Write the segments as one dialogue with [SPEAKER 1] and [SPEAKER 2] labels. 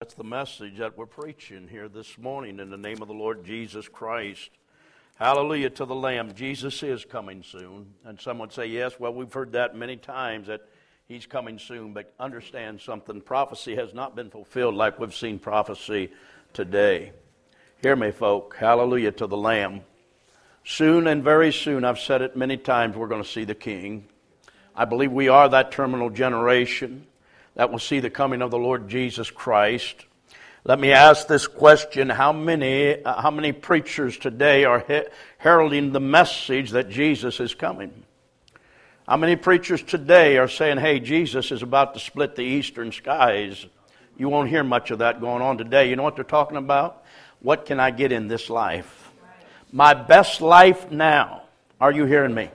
[SPEAKER 1] That's the message that we're preaching here this morning in the name of the Lord Jesus Christ. Hallelujah to the Lamb. Jesus is coming soon. And some would say, yes, well, we've heard that many times that he's coming soon. But understand something prophecy has not been fulfilled like we've seen prophecy today. Hear me, folk. Hallelujah to the Lamb. Soon and very soon, I've said it many times, we're going to see the King. I believe we are that terminal generation that will see the coming of the Lord Jesus Christ. Let me ask this question How many, uh, how many preachers today are he- heralding the message that Jesus is coming? How many preachers today are saying, Hey, Jesus is about to split the eastern skies? You won't hear much of that going on today. You know what they're talking about? What can I get in this life? My best life now. Are you hearing me?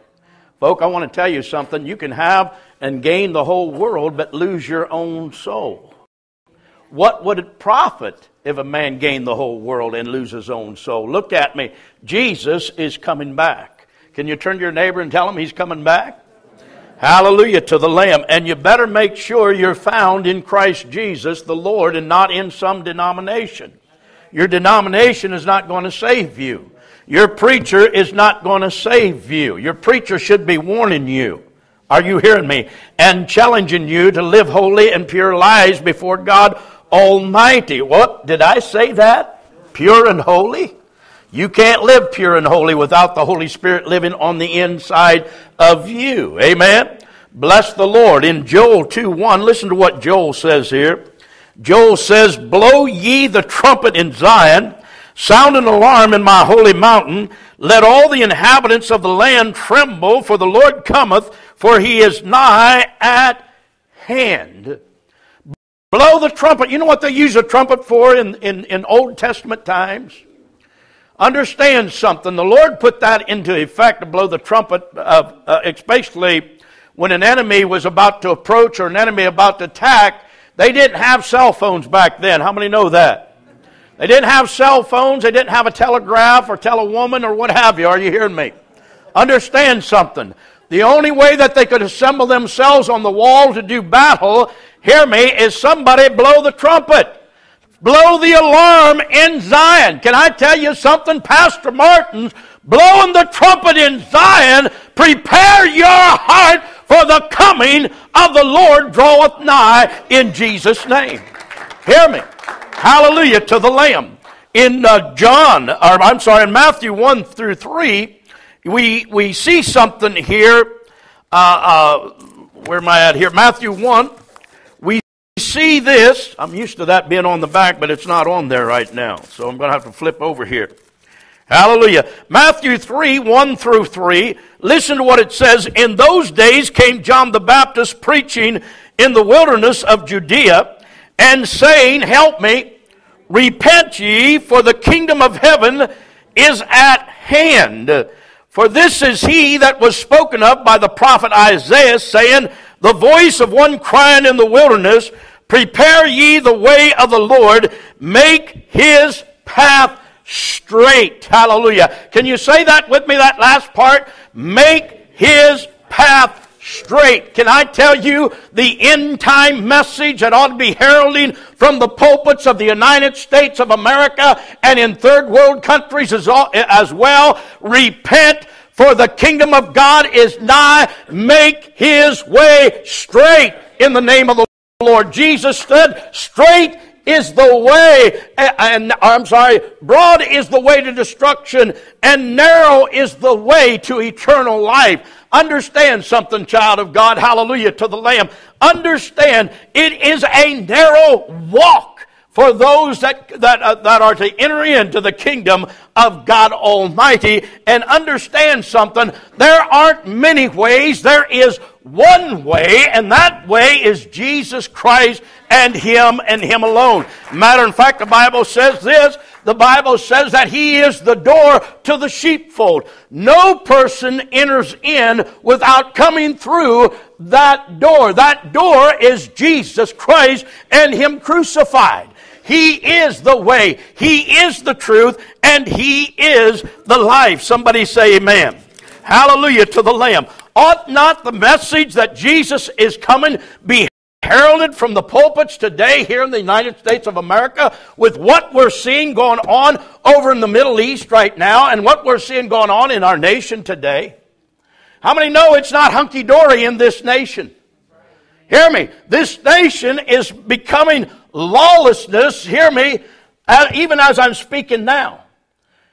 [SPEAKER 1] Folk, I want to tell you something. You can have and gain the whole world, but lose your own soul. What would it profit if a man gained the whole world and lose his own soul? Look at me. Jesus is coming back. Can you turn to your neighbor and tell him he's coming back? Hallelujah to the Lamb. And you better make sure you're found in Christ Jesus, the Lord, and not in some denomination. Your denomination is not going to save you. Your preacher is not going to save you. Your preacher should be warning you. Are you hearing me? And challenging you to live holy and pure lives before God Almighty. What? Did I say that? Pure and holy? You can't live pure and holy without the Holy Spirit living on the inside of you. Amen? Bless the Lord. In Joel 2 1, listen to what Joel says here. Joel says, Blow ye the trumpet in Zion, sound an alarm in my holy mountain. Let all the inhabitants of the land tremble, for the Lord cometh, for he is nigh at hand. Blow the trumpet. You know what they use a trumpet for in, in, in Old Testament times? Understand something. The Lord put that into effect to blow the trumpet, of, uh, especially when an enemy was about to approach or an enemy about to attack. They didn't have cell phones back then. How many know that? They didn't have cell phones. They didn't have a telegraph or tell a woman or what have you. Are you hearing me? Understand something. The only way that they could assemble themselves on the wall to do battle, hear me, is somebody blow the trumpet. Blow the alarm in Zion. Can I tell you something? Pastor Martin's blowing the trumpet in Zion. Prepare your heart for the coming of the Lord draweth nigh in Jesus' name. Hear me. Hallelujah to the Lamb. In uh, John, or I'm sorry, in Matthew 1 through 3, we, we see something here. Uh, uh, where am I at here? Matthew 1. We see this. I'm used to that being on the back, but it's not on there right now. So I'm going to have to flip over here. Hallelujah. Matthew 3, 1 through 3. Listen to what it says. In those days came John the Baptist preaching in the wilderness of Judea and saying, Help me, repent ye, for the kingdom of heaven is at hand. For this is he that was spoken of by the prophet Isaiah, saying, The voice of one crying in the wilderness, Prepare ye the way of the Lord, make his path straight. Hallelujah. Can you say that with me, that last part? Make his path straight. Can I tell you the end time message that ought to be heralding from the pulpits of the United States of America and in third world countries as, well? Repent for the kingdom of God is nigh. Make his way straight in the name of the Lord. Jesus said, straight is the way, and I'm sorry, broad is the way to destruction, and narrow is the way to eternal life. Understand something, child of God. Hallelujah to the Lamb. Understand it is a narrow walk for those that, that, uh, that are to enter into the kingdom of God Almighty. And understand something, there aren't many ways, there is one way, and that way is Jesus Christ and Him and Him alone. Matter of fact, the Bible says this the Bible says that He is the door to the sheepfold. No person enters in without coming through that door. That door is Jesus Christ and Him crucified. He is the way, He is the truth, and He is the life. Somebody say amen. Hallelujah to the Lamb. Ought not the message that Jesus is coming be heralded from the pulpits today here in the United States of America with what we're seeing going on over in the Middle East right now and what we're seeing going on in our nation today? How many know it's not hunky dory in this nation? Hear me. This nation is becoming lawlessness. Hear me. Uh, even as I'm speaking now.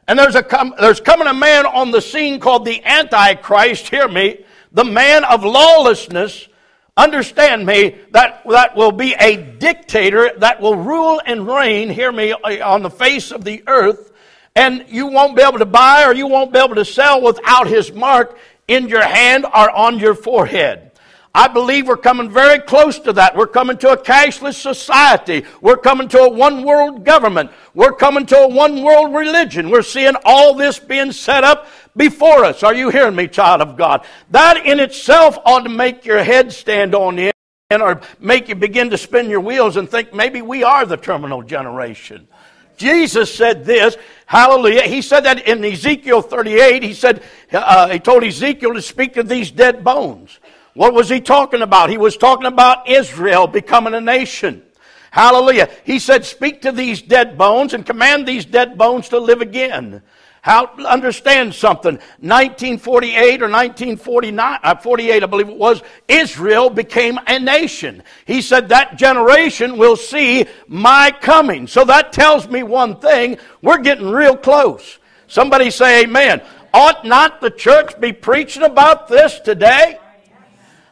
[SPEAKER 1] And there's, a, there's coming a man on the scene called the Antichrist. Hear me. The man of lawlessness Understand me, that, that will be a dictator that will rule and reign, hear me, uh, on the face of the earth. And you won't be able to buy or you won't be able to sell without his mark in your hand or on your forehead. I believe we're coming very close to that. We're coming to a cashless society. We're coming to a one world government. We're coming to a one world religion. We're seeing all this being set up before us. Are you hearing me, child of God? That in itself ought to make your head stand on end or make you begin to spin your wheels and think maybe we are the terminal generation. Jesus said this, hallelujah. He said that in Ezekiel 38. He said, uh, he told Ezekiel to speak to these dead bones. What was he talking about? He was talking about Israel becoming a nation. Hallelujah. He said, Speak to these dead bones and command these dead bones to live again. How understand something? 1948 or 1949, uh, 48, I believe it was, Israel became a nation. He said that generation will see my coming. So that tells me one thing: we're getting real close. Somebody say, "Amen." Ought not the church be preaching about this today?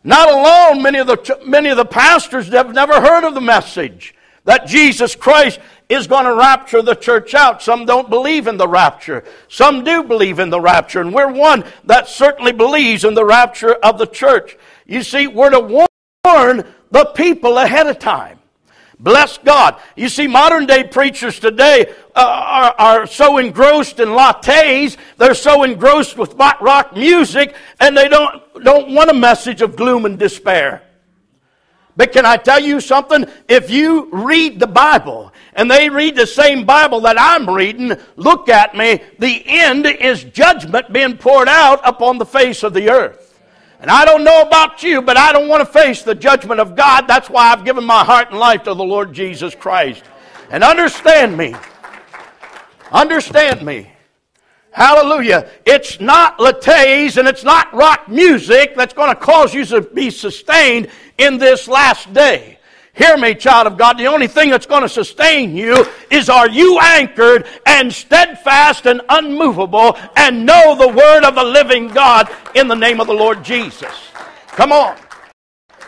[SPEAKER 1] Not alone, many of the, many of the pastors have never heard of the message that Jesus Christ is going to rapture the church out. Some don't believe in the rapture. Some do believe in the rapture. And we're one that certainly believes in the rapture of the church. You see, we're to warn the people ahead of time. Bless God. You see, modern day preachers today uh, are, are so engrossed in lattes, they're so engrossed with rock music, and they don't, don't want a message of gloom and despair. But can I tell you something? If you read the Bible and they read the same Bible that I'm reading, look at me. The end is judgment being poured out upon the face of the earth. And I don't know about you, but I don't want to face the judgment of God. That's why I've given my heart and life to the Lord Jesus Christ. And understand me. Understand me. Hallelujah. It's not lattes and it's not rock music that's going to cause you to be sustained in this last day. Hear me, child of God. The only thing that's going to sustain you is are you anchored and steadfast and unmovable and know the word of the living God in the name of the Lord Jesus. Come on.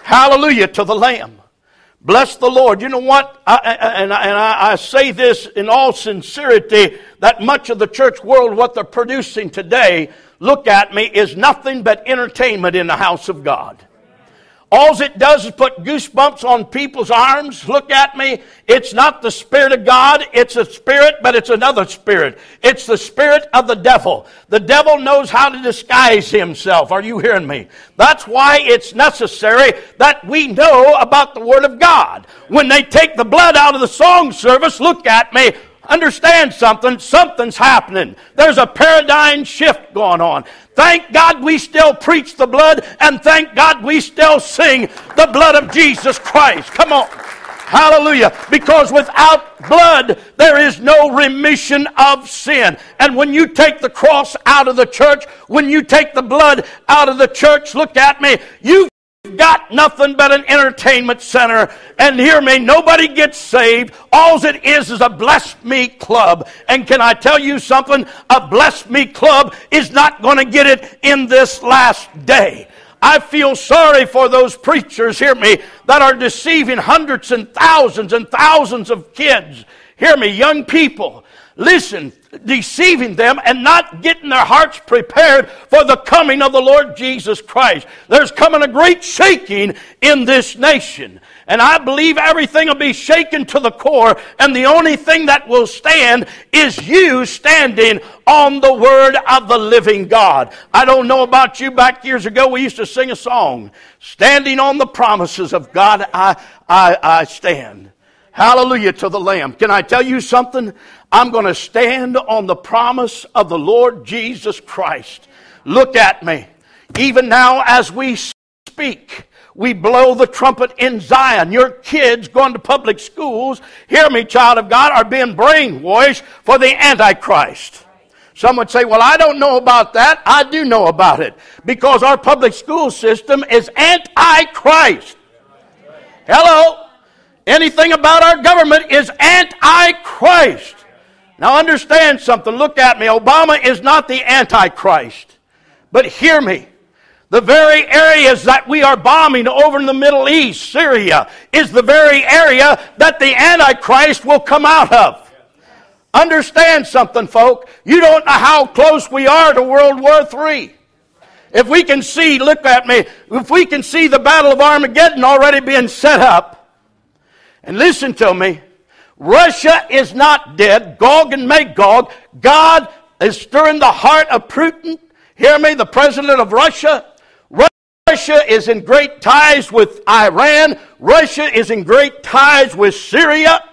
[SPEAKER 1] Hallelujah to the Lamb. Bless the Lord. You know what? I, and, and I, I say this in all sincerity that much of the church world, what they're producing today, look at me, is nothing but entertainment in the house of God. All it does is put goosebumps on people's arms. Look at me. It's not the Spirit of God. It's a spirit, but it's another spirit. It's the spirit of the devil. The devil knows how to disguise himself. Are you hearing me? That's why it's necessary that we know about the Word of God. When they take the blood out of the song service, look at me understand something. Something's happening. There's a paradigm shift going on. Thank God we still preach the blood, and thank God we still sing the blood of Jesus Christ. Come on. Hallelujah. Because without blood, there is no remission of sin. And when you take the cross out of the church, when you take the blood out of the church, look at me, got nothing but an entertainment center. And hear me, nobody gets saved. All it is is a bless me club. And can I tell you something? A bless me club is not going to get it in this last day. I feel sorry for those preachers, hear me, that are deceiving hundreds and thousands and thousands of kids. Hear me, young people. Listen, deceiving them and not getting their hearts prepared for the coming of the Lord Jesus Christ. There's coming a great shaking in this nation. And I believe everything will be shaken to the core, and the only thing that will stand is you standing on the word of the living God. I don't know about you, back years ago, we used to sing a song Standing on the promises of God, I, I, I stand. Hallelujah to the Lamb. Can I tell you something? I'm going to stand on the promise of the Lord Jesus Christ. Look at me. Even now, as we speak, we blow the trumpet in Zion. Your kids going to public schools, hear me, child of God, are being brainwashed for the Antichrist. Some would say, well, I don't know about that. I do know about it because our public school system is anti-Christ. Hello? Anything about our government is anti-Christ. Now understand something. Look at me. Obama is not the antichrist. But hear me. The very areas that we are bombing over in the Middle East, Syria, is the very area that the Antichrist will come out of. Understand something, folk. You don't know how close we are to World War III. If we can see, look at me, if we can see the Battle of Armageddon already being set up, and listen to me, Russia is not dead. Gog and Magog. God is stirring the heart of Putin. Hear me, the president of Russia. Russia is in great ties with Iran. Russia is in great ties with Syria.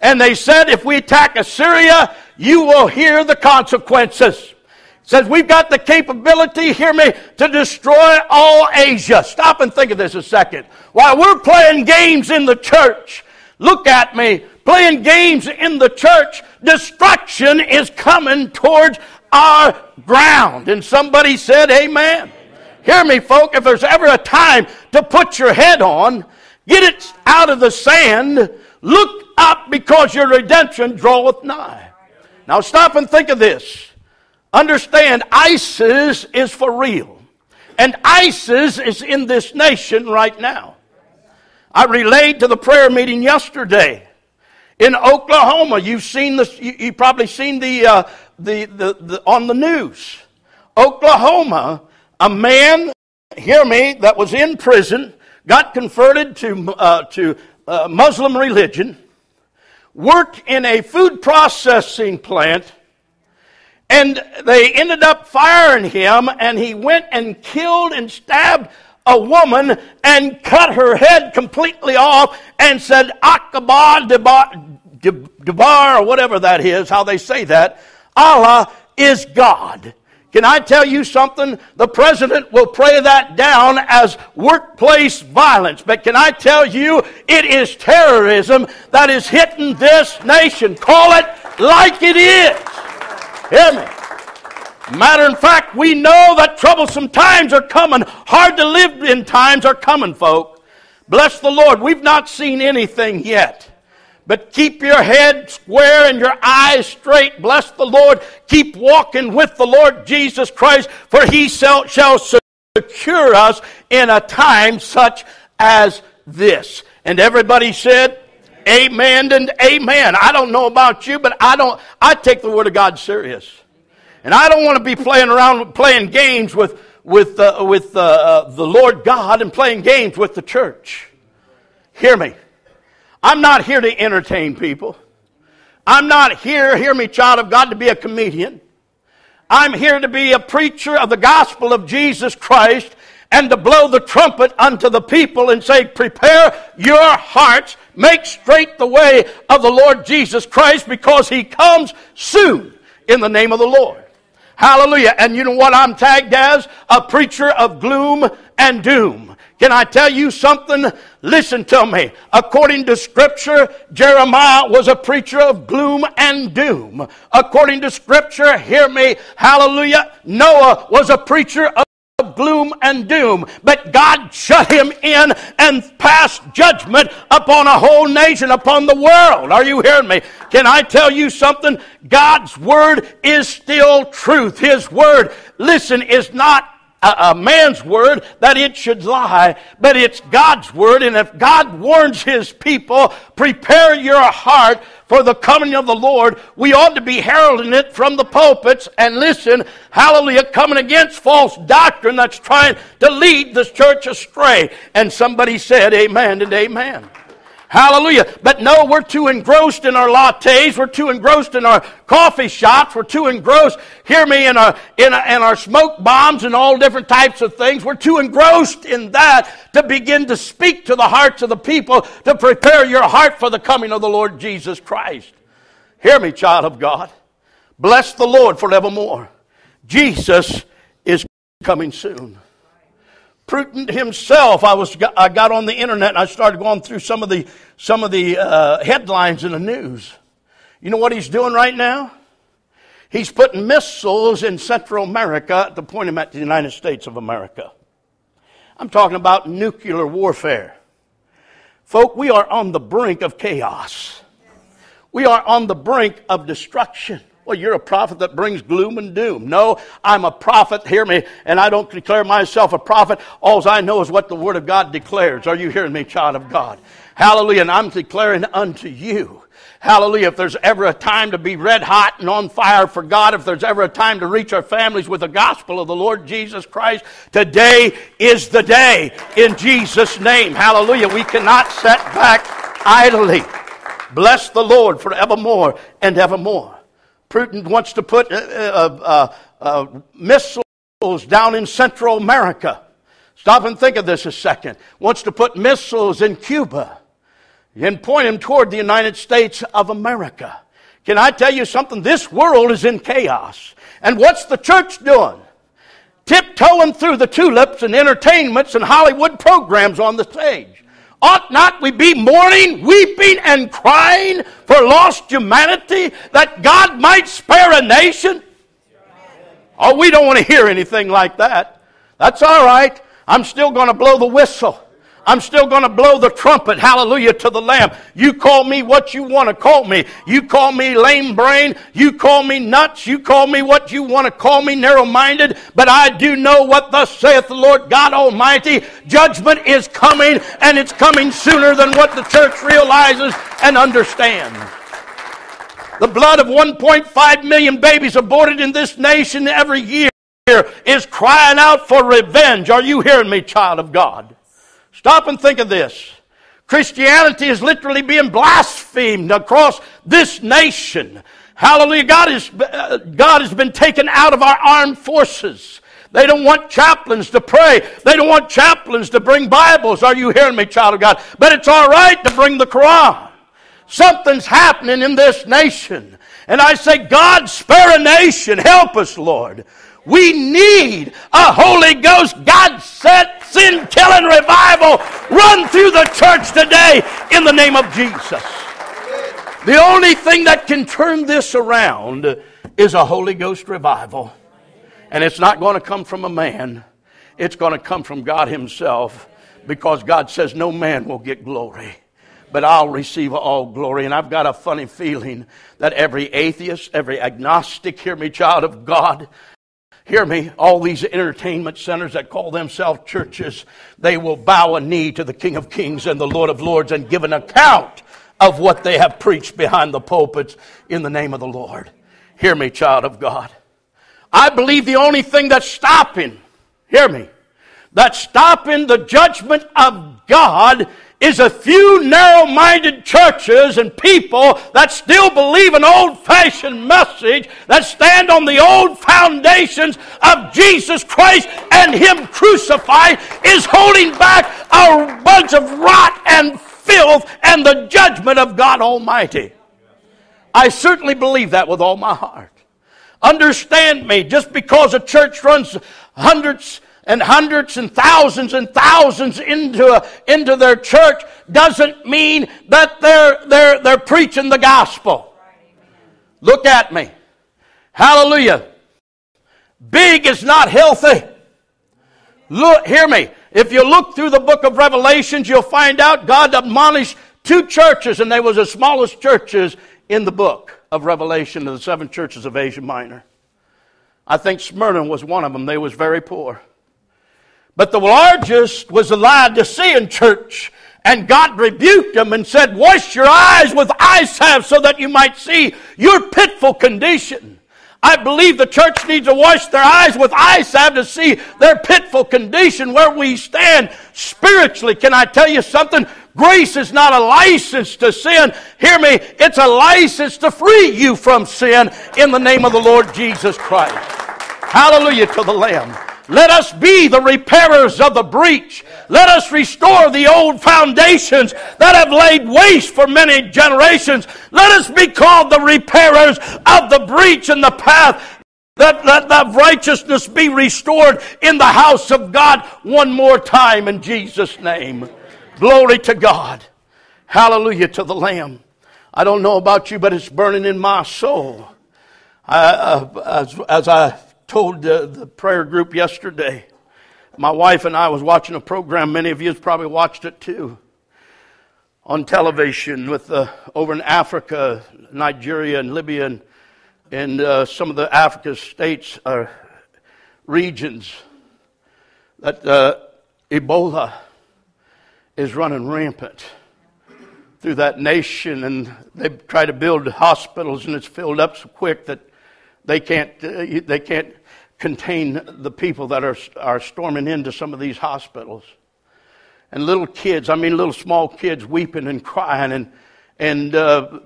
[SPEAKER 1] And they said, if we attack Assyria, you will hear the consequences. says we've got the capability, hear me, to destroy all Asia. Stop and think of this a second. While we're playing games in the church, look at me, playing games in the church, destruction is coming towards our ground. And somebody said, Amen. Amen. Hear me, folk, if there's ever a time to put your head on, get it out of the sand, look up because your redemption draweth nigh. Now stop and think of this. Understand, ISIS is for real. And ISIS is in this nation right now. I relayed to the prayer meeting yesterday in Oklahoma. You've seen this, you, you probably seen the, uh, the, the, the, on the news. Oklahoma, a man, hear me, that was in prison, got converted to, uh, to uh, Muslim religion, worked in a food processing plant, and they ended up firing him, and he went and killed and stabbed a woman and cut her head completely off and said, Akbar Debar, or whatever that is, how they say that, Allah is God. Can I tell you something? The president will pray that down as workplace violence. But can I tell you, it is terrorism that is hitting this nation. Call it like it is. Hear me? Matter of fact, we know that troublesome times are coming. Hard to live in times are coming, folk. Bless the Lord. We've not seen anything yet. But keep your head square and your eyes straight. Bless the Lord. Keep walking with the Lord Jesus Christ, for he shall, secure us in a time such as this. And everybody said, Amen and amen. I don't know about you, but I don't I take the word of God serious. And I don't want to be playing around playing games with with uh, with uh, uh, the Lord God and playing games with the church. Hear me. I'm not here to entertain people. I'm not here, hear me, child of God, to be a comedian. I'm here to be a preacher of the gospel of Jesus Christ and to blow the trumpet unto the people and say, Prepare your hearts, make straight the way of the Lord Jesus Christ because he comes soon in the name of the Lord. Hallelujah. And you know what I'm tagged as? A preacher of gloom and doom. Can I tell you something? Listen to me. According to Scripture, Jeremiah was a preacher of gloom and doom. According to Scripture, hear me, hallelujah, Noah was a preacher of gloom and doom. But God shut him in and passed judgment upon a whole nation, upon the world. Are you hearing me? Can I tell you something? God's word is still truth. His word, listen, is not a, man's word that it should lie, but it's God's word. And if God warns his people, prepare your heart for the coming of the Lord, we ought to be heralding it from the pulpits and listen, hallelujah, coming against false doctrine that's trying to lead the church astray. And somebody said, Amen and Amen. Hallelujah. But no, we're too engrossed in our lattes. We're too engrossed in our coffee shops. We're too engrossed, hear me, in our, in, our, in our smoke bombs and all different types of things. We're too engrossed in that to begin to speak to the hearts of the people to prepare your heart for the coming of the Lord Jesus Christ. Hear me, child of God. Bless the Lord forevermore. Jesus is coming soon. Putin himself, I was I got on the internet and I started going through some of the some of the uh, headlines in the news. You know what he's doing right now? He's putting missiles in Central America at the point at the United States of America. I'm talking about nuclear warfare. Folk, we are on the brink of chaos. We are on the brink of destruction. Well, you're a prophet that brings gloom and doom. No, I'm a prophet, hear me, and I don't declare myself a prophet. All I know is what the Word of God declares. Are you hearing me, child of God? Hallelujah. And I'm declaring unto you Hallelujah. If there's ever a time to be red hot and on fire for God, if there's ever a time to reach our families with the gospel of the Lord Jesus Christ, today is the day in Jesus' name. Hallelujah. We cannot sit back idly. Bless the Lord forevermore and evermore. Putin wants to put uh, uh, uh, uh, missiles down in Central America. Stop and think of this a second. Wants to put missiles in Cuba and point them toward the United States of America. Can I tell you something? This world is in chaos. And what's the church doing? Tiptoeing through the tulips and entertainments and Hollywood programs on the stage. Ought not we be mourning, weeping, and crying for lost humanity that God might spare a nation? Oh, we don't want to hear anything like that. That's all right. I'm still going to blow the whistle. I'm still going to blow the trumpet, hallelujah, to the Lamb. You call me what you want to call me. You call me lame brain. You call me nuts. You call me what you want to call me, narrow minded. But I do know what thus saith the Lord God Almighty. Judgment is coming, and it's coming sooner than what the church realizes and understands. The blood of 1.5 million babies aborted in this nation every year is crying out for revenge. Are you hearing me, child of God? Stop and think of this. Christianity is literally being blasphemed across this nation. Hallelujah. God, is, uh, God has been taken out of our armed forces. They don't want chaplains to pray. They don't want chaplains to bring Bibles. Are you hearing me, child of God? But it's all right to bring the Quran. Something's happening in this nation. And I say, God, spare a nation. Help us, Lord. We need a Holy Ghost, God sent, sin killing revival run through the church today in the name of Jesus. The only thing that can turn this around is a Holy Ghost revival. And it's not going to come from a man, it's going to come from God Himself because God says no man will get glory but I'll receive all glory. And I've got a funny feeling that every atheist, every agnostic, hear me, child of God, Hear me, all these entertainment centers that call themselves churches, they will bow a knee to the King of Kings and the Lord of Lords and give an account of what they have preached behind the pulpits in the name of the Lord. Hear me, child of God. I believe the only thing that's stopping, hear me, that's stopping the judgment of God is a few narrow minded churches and people that still believe an old fashioned message that stand on the old foundations of Jesus Christ and Him crucified is holding back a bunch of rot and filth and the judgment of God Almighty. I certainly believe that with all my heart. Understand me, just because a church runs hundreds and hundreds and thousands and thousands into, into their church doesn't mean that they're, they're, they're preaching the gospel. Look at me. Hallelujah. Big is not healthy. Look, hear me. If you look through the book of Revelations, you'll find out God admonished two churches, and they were the smallest churches in the book of Revelation of the seven churches of Asia Minor. I think Smyrna was one of them. They was very poor. But the largest was the Laodicean church. And God rebuked them and said, Wash your eyes with eye salve so that you might see your pitiful condition. I believe the church needs to wash their eyes with eye salve to see their pitiful condition where we stand spiritually. Can I tell you something? Grace is not a license to sin. Hear me, it's a license to free you from sin in the name of the Lord Jesus Christ. Hallelujah to the Lamb. Let us be the repairers of the breach. Let us restore the old foundations that have laid waste for many generations. Let us be called the repairers of the breach and the path That, that, that righteousness be restored in the house of God one more time in Jesus' name. Glory to God. Hallelujah to the Lamb. I don't know about you, but it's burning in my soul. I, uh, as, as, I told the, the prayer group yesterday, my wife and I was watching a program. Many of you have probably watched it too on television with uh, over in Africa, Nigeria, and Libya, and, and uh, some of the Africa states or uh, regions that uh, Ebola is running rampant through that nation, and they try to build hospitals, and it's filled up so quick that they can't uh, they can't contain the people that are are storming into some of these hospitals and little kids, I mean little small kids weeping and crying and, and uh,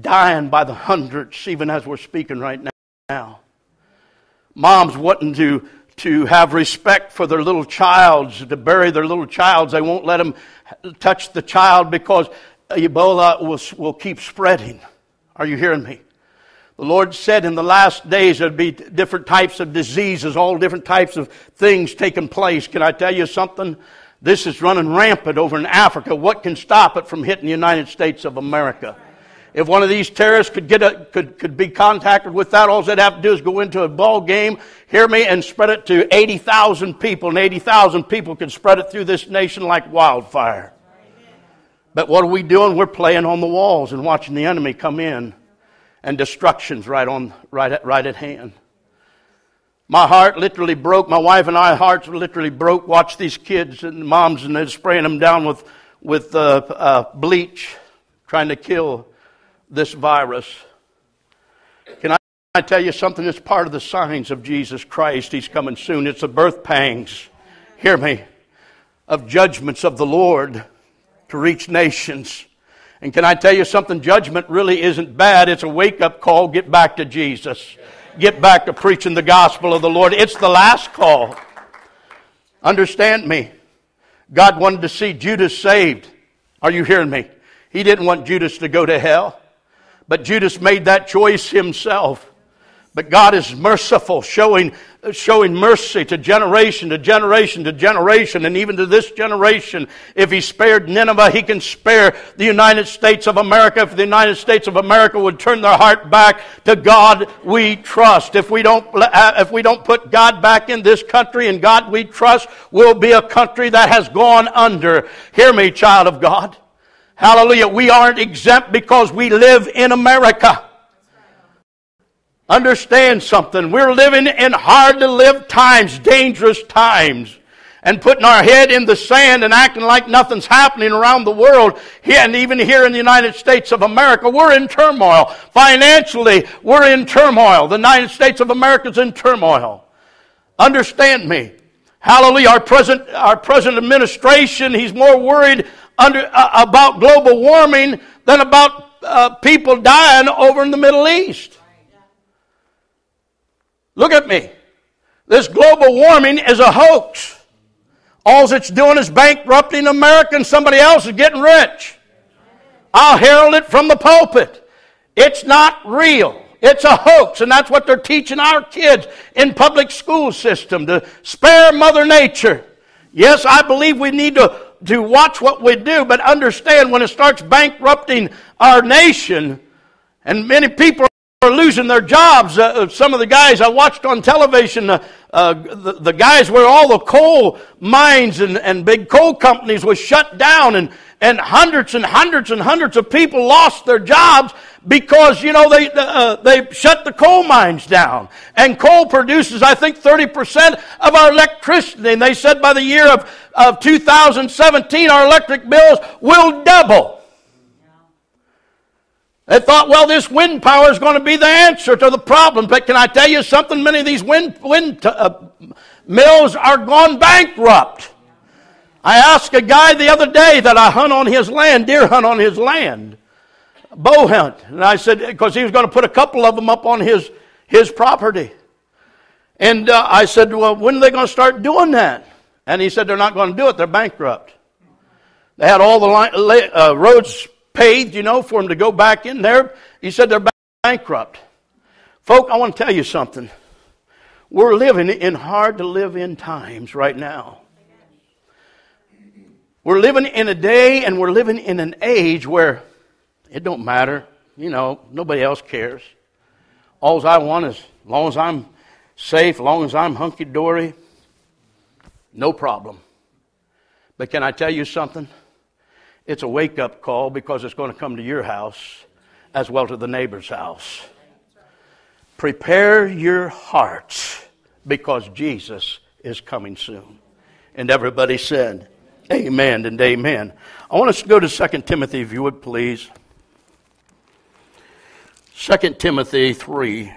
[SPEAKER 1] dying by the hundreds, even as we're speaking right now. Moms wanting to, to have respect for their little childs, to bury their little childs. They won't let them touch the child because Ebola will, will keep spreading. Are you hearing me? The Lord said in the last days there'd be different types of diseases, all different types of things taking place. Can I tell you something? This is running rampant over in Africa. What can stop it from hitting the United States of America? If one of these terrorists could get a, could, could be contacted with that, all they'd have to do is go into a ball game, hear me, and spread it to 80,000 people, and 80,000 people could spread it through this nation like wildfire. But what are we doing? We're playing on the walls and watching the enemy come in, and destruction's right on, right at, right at hand. My heart literally broke. My wife and I hearts literally broke. Watch these kids and moms and they're spraying them down with with uh, uh, bleach, trying to kill this virus. Can I, I tell you something? It's part of the signs of Jesus Christ. He's coming soon. It's the birth pangs. Hear me. Of judgments of the Lord to reach nations. And can I tell you something? Judgment really isn't bad. It's a wake up call. Get back to Jesus get back to preaching the gospel of the Lord. It's the last call. Understand me. God wanted to see Judas saved. Are you hearing me? He didn't want Judas to go to hell. But Judas made that choice himself. But God is merciful, showing, showing mercy to generation to generation to generation, and even to this generation. If He spared Nineveh, He can spare the United States of America. If the United States of America would turn their heart back to God, we trust. If we don't, uh, if we don't put God back in this country and God we trust, we'll be a country that has gone under. Hear me, child of God. Hallelujah. We aren't exempt because we live in America. Understand something. We're living in hard to live times, dangerous times. And putting our head in the sand and acting like nothing's happening around the world, and even here in the United States of America, we're in turmoil. Financially, we're in turmoil. The United States of America is in turmoil. Understand me. Hallelujah. Our present, our present administration, he's more worried under, uh, about global warming than about uh, people dying over in the Middle East. Look at me. This global warming is a hoax. All it's doing is bankrupting America and somebody else is getting rich. I'll herald it from the pulpit. It's not real. It's a hoax, and that's what they're teaching our kids in public school system to spare Mother Nature. Yes, I believe we need to, to watch what we do, but understand when it starts bankrupting our nation, and many people are losing their jobs. Uh, uh, some of the guys I watched on television, uh, uh, the, the, guys where all the coal mines and, and big coal companies was shut down and, and hundreds and hundreds and hundreds of people lost their jobs because, you know, they, uh, they shut the coal mines down. And coal produces, I think, 30% of our electricity. And they said by the year of, of 2017, our electric bills will double. They thought, well, this wind power is going to be the answer to the problem. But can I tell you something? Many of these wind, wind uh, mills are gone bankrupt. I asked a guy the other day that I hunt on his land, deer hunt on his land, bow hunt. And I said, because he was going to put a couple of them up on his, his property. And uh, I said, well, when are they going to start doing that? And he said, they're not going to do it. They're bankrupt. They had all the line, uh, roads paid, you know, for them to go back in there. He said they're bankrupt. Folk, I want to tell you something. We're living in hard to live in times right now. We're living in a day and we're living in an age where it don't matter. You know, nobody else cares. All I want is, as long as I'm safe, as long as I'm hunky dory, no problem. But can I tell you something? It's a wake up call because it's going to come to your house as well to the neighbor's house. Prepare your hearts because Jesus is coming soon. And everybody said, Amen and amen. I want us to go to 2 Timothy, if you would please. 2 Timothy 3.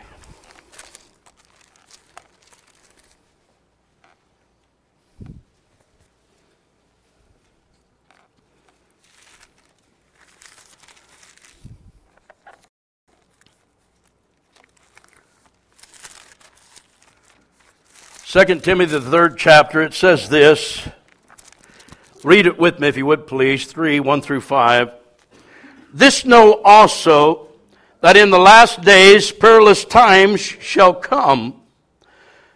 [SPEAKER 1] Second Timothy, the third chapter, it says this. Read it with me, if you would, please. 3, 1 through 5. This know also that in the last days perilous times shall come.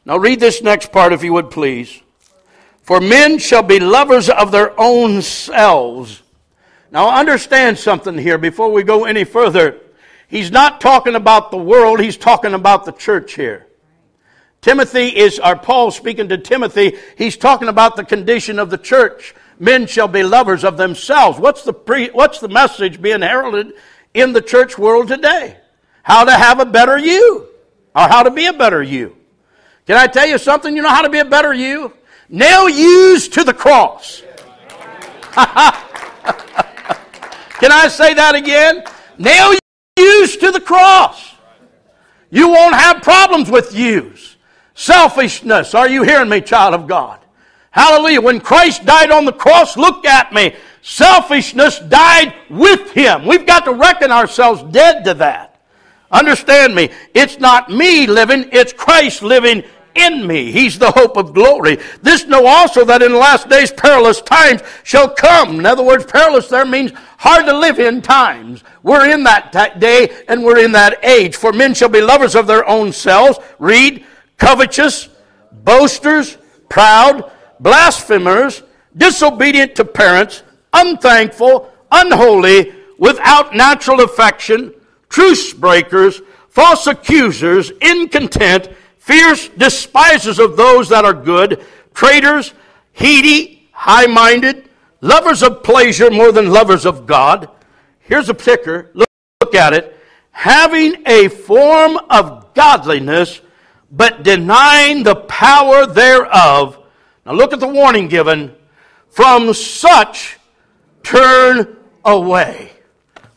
[SPEAKER 1] Now read this next part, if you would, please. For men shall be lovers of their own selves. Now understand something here before we go any further. He's not talking about the world, he's talking about the church here. Timothy is, or Paul speaking to Timothy, he's talking about the condition of the church. Men shall be lovers of themselves. What's the, pre, what's the message being heralded in the church world today? How to have a better you, or how to be a better you. Can I tell you something? You know how to be a better you? Nail yous to the cross. Can I say that again? Nail yous to the cross. You won't have problems with yous. Selfishness. Are you hearing me, child of God? Hallelujah. When Christ died on the cross, look at me. Selfishness died with him. We've got to reckon ourselves dead to that. Understand me. It's not me living, it's Christ living in me. He's the hope of glory. This know also that in the last days perilous times shall come. In other words, perilous there means hard to live in times. We're in that day and we're in that age. For men shall be lovers of their own selves. Read, covetous, boasters, proud, blasphemers, disobedient to parents, unthankful, unholy, without natural affection, truce breakers, false accusers, incontent, fierce despisers of those that are good, traitors, heady, high minded, lovers of pleasure more than lovers of God. Here's a ticker. Look, look at it. Having a form of godliness, but denying the power thereof. Now look at the warning given. From such turn away.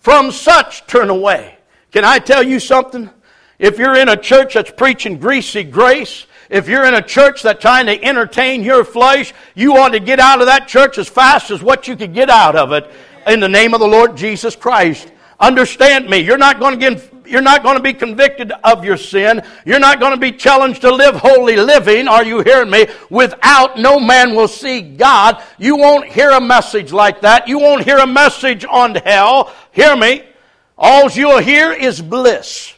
[SPEAKER 1] From such turn away. Can I tell you something? If you're in a church that's preaching greasy grace, if you're in a church that's trying to entertain your flesh, you want to get out of that church as fast as what you could get out of it in the name of the Lord Jesus Christ. Understand me. You're not going to get you're not going to be convicted of your sin. You're not going to be challenged to live holy living. Are you hearing me? Without no man will see God. You won't hear a message like that. You won't hear a message on hell. Hear me. All you'll hear is bliss.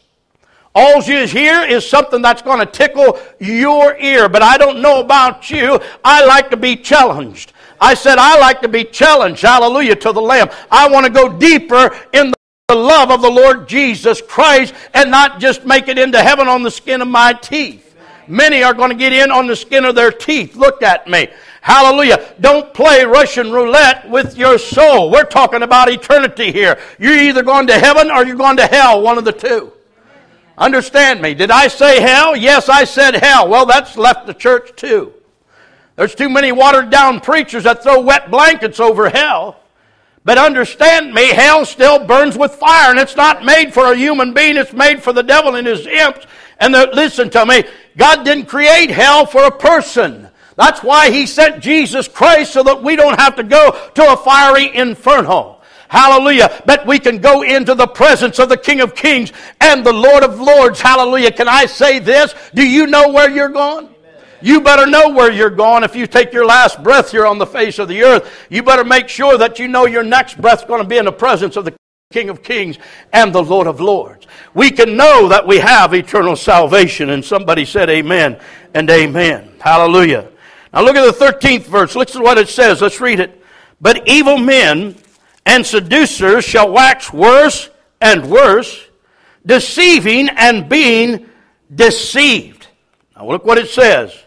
[SPEAKER 1] All you hear is something that's going to tickle your ear. But I don't know about you. I like to be challenged. I said, I like to be challenged. Hallelujah to the Lamb. I want to go deeper in the the love of the Lord Jesus Christ and not just make it into heaven on the skin of my teeth. Many are going to get in on the skin of their teeth. Look at me. Hallelujah. Don't play Russian roulette with your soul. We're talking about eternity here. You're either going to heaven or you're going to hell, one of the two. Understand me. Did I say hell? Yes, I said hell. Well, that's left the church too. There's too many watered down preachers that throw wet blankets over hell. But understand me, hell still burns with fire, and it's not made for a human being, it's made for the devil and his imps. And the, listen to me, God didn't create hell for a person. That's why He sent Jesus Christ so that we don't have to go to a fiery inferno. Hallelujah. But we can go into the presence of the King of Kings and the Lord of Lords. Hallelujah. Can I say this? Do you know where you're going? You better know where you're going. If you take your last breath here on the face of the earth, you better make sure that you know your next breath's going to be in the presence of the King of Kings and the Lord of Lords. We can know that we have eternal salvation. And somebody said amen and amen. Hallelujah. Now look at the 13th verse. Listen to what it says. Let's read it. But evil men and seducers shall wax worse and worse, deceiving and being deceived. Now look what it says.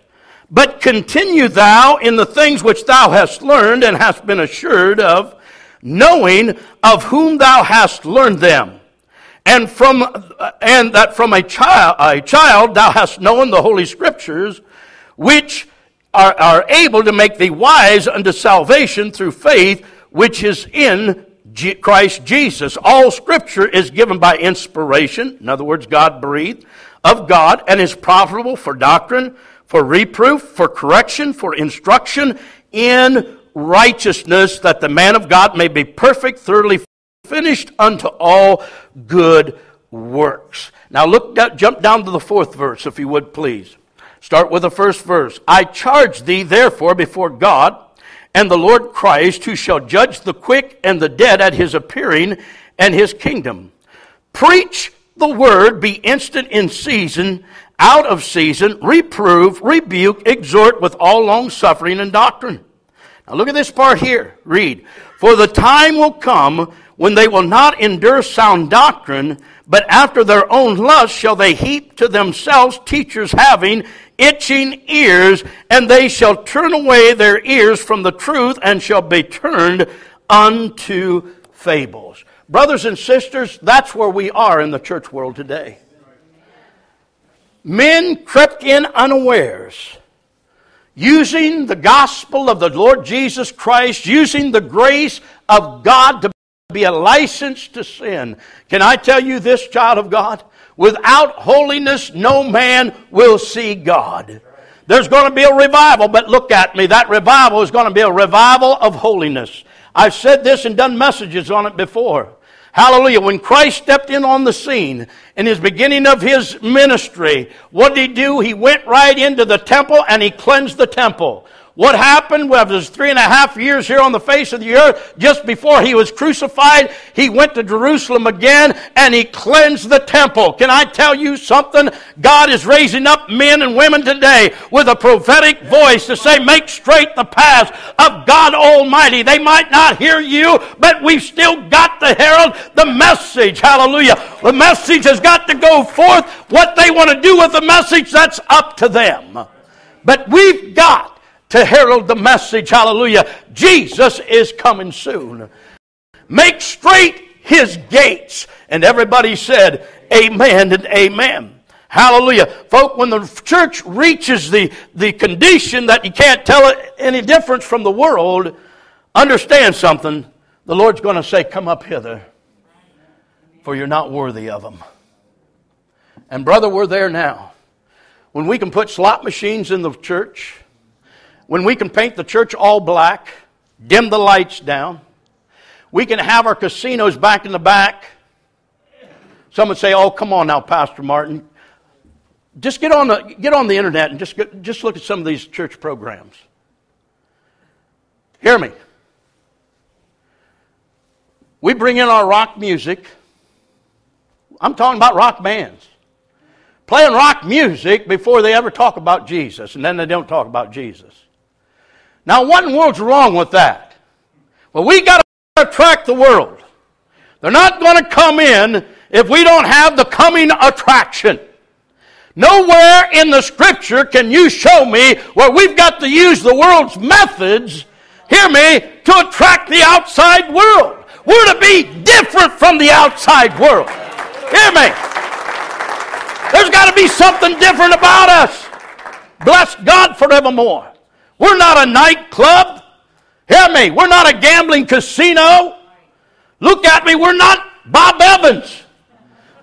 [SPEAKER 1] But continue thou in the things which thou hast learned and hast been assured of, knowing of whom thou hast learned them. And from and that from a child a child thou hast known the holy scriptures, which are, are able to make thee wise unto salvation through faith which is in Christ Jesus. All scripture is given by inspiration, in other words, God breathed, of God, and is profitable for doctrine, for reproof, for correction, for instruction in righteousness, that the man of God may be perfect, thoroughly finished unto all good works. Now look, down, jump down to the fourth verse, if you would please. Start with the first verse. I charge thee, therefore, before God and the Lord Christ, who shall judge the quick and the dead at his appearing and his kingdom. Preach the word, be instant in season, out of season, reprove, rebuke, exhort with all long suffering and doctrine. Now look at this part here. Read. For the time will come when they will not endure sound doctrine, but after their own lust shall they heap to themselves teachers having itching ears, and they shall turn away their ears from the truth and shall be turned unto fables. Brothers and sisters, that's where we are in the church world today. Men crept in unawares, using the gospel of the Lord Jesus Christ, using the grace of God to be a license to sin. Can I tell you this, child of God? Without holiness, no man will see God. There's going to be a revival, but look at me. That revival is going to be a revival of holiness. I've said this and done messages on it before. Hallelujah. When Christ stepped in on the scene in his beginning of his ministry, what did he do? He went right into the temple and he cleansed the temple. What happened was his three and a half years here on the face of the earth, just before he was crucified, he went to Jerusalem again and he cleansed the temple. Can I tell you something? God is raising up men and women today with a prophetic voice to say, make straight the paths of God Almighty. They might not hear you, but we've still got to herald the message. Hallelujah. The message has got to go forth. What they want to do with the message, that's up to them. But we've got to herald the message. Hallelujah. Jesus is coming soon. Make straight his gates. And everybody said, Amen and Amen. Hallelujah. Folk, when the church reaches the, the condition that you can't tell it any difference from the world, understand something. The Lord's going to say, Come up hither, for you're not worthy of them. And, brother, we're there now. When we can put slot machines in the church, when we can paint the church all black, dim the lights down, we can have our casinos back in the back. Some would say, "Oh, come on now, Pastor Martin. Just get on the get on the internet and just get, just look at some of these church programs." Hear me. We bring in our rock music. I'm talking about rock bands. Playing rock music before they ever talk about Jesus, and then they don't talk about Jesus. Now, what in the world's wrong with that? Well, we got to attract the world. They're not going to come in if we don't have the coming attraction. Nowhere in the scripture can you show me where we've got to use the world's methods, hear me, to attract the outside world. We're to be different from the outside world. Hear me. There's got to be something different about us. Bless God forevermore. We're not a nightclub. Hear me. We're not a gambling casino. Look at me. We're not Bob Evans.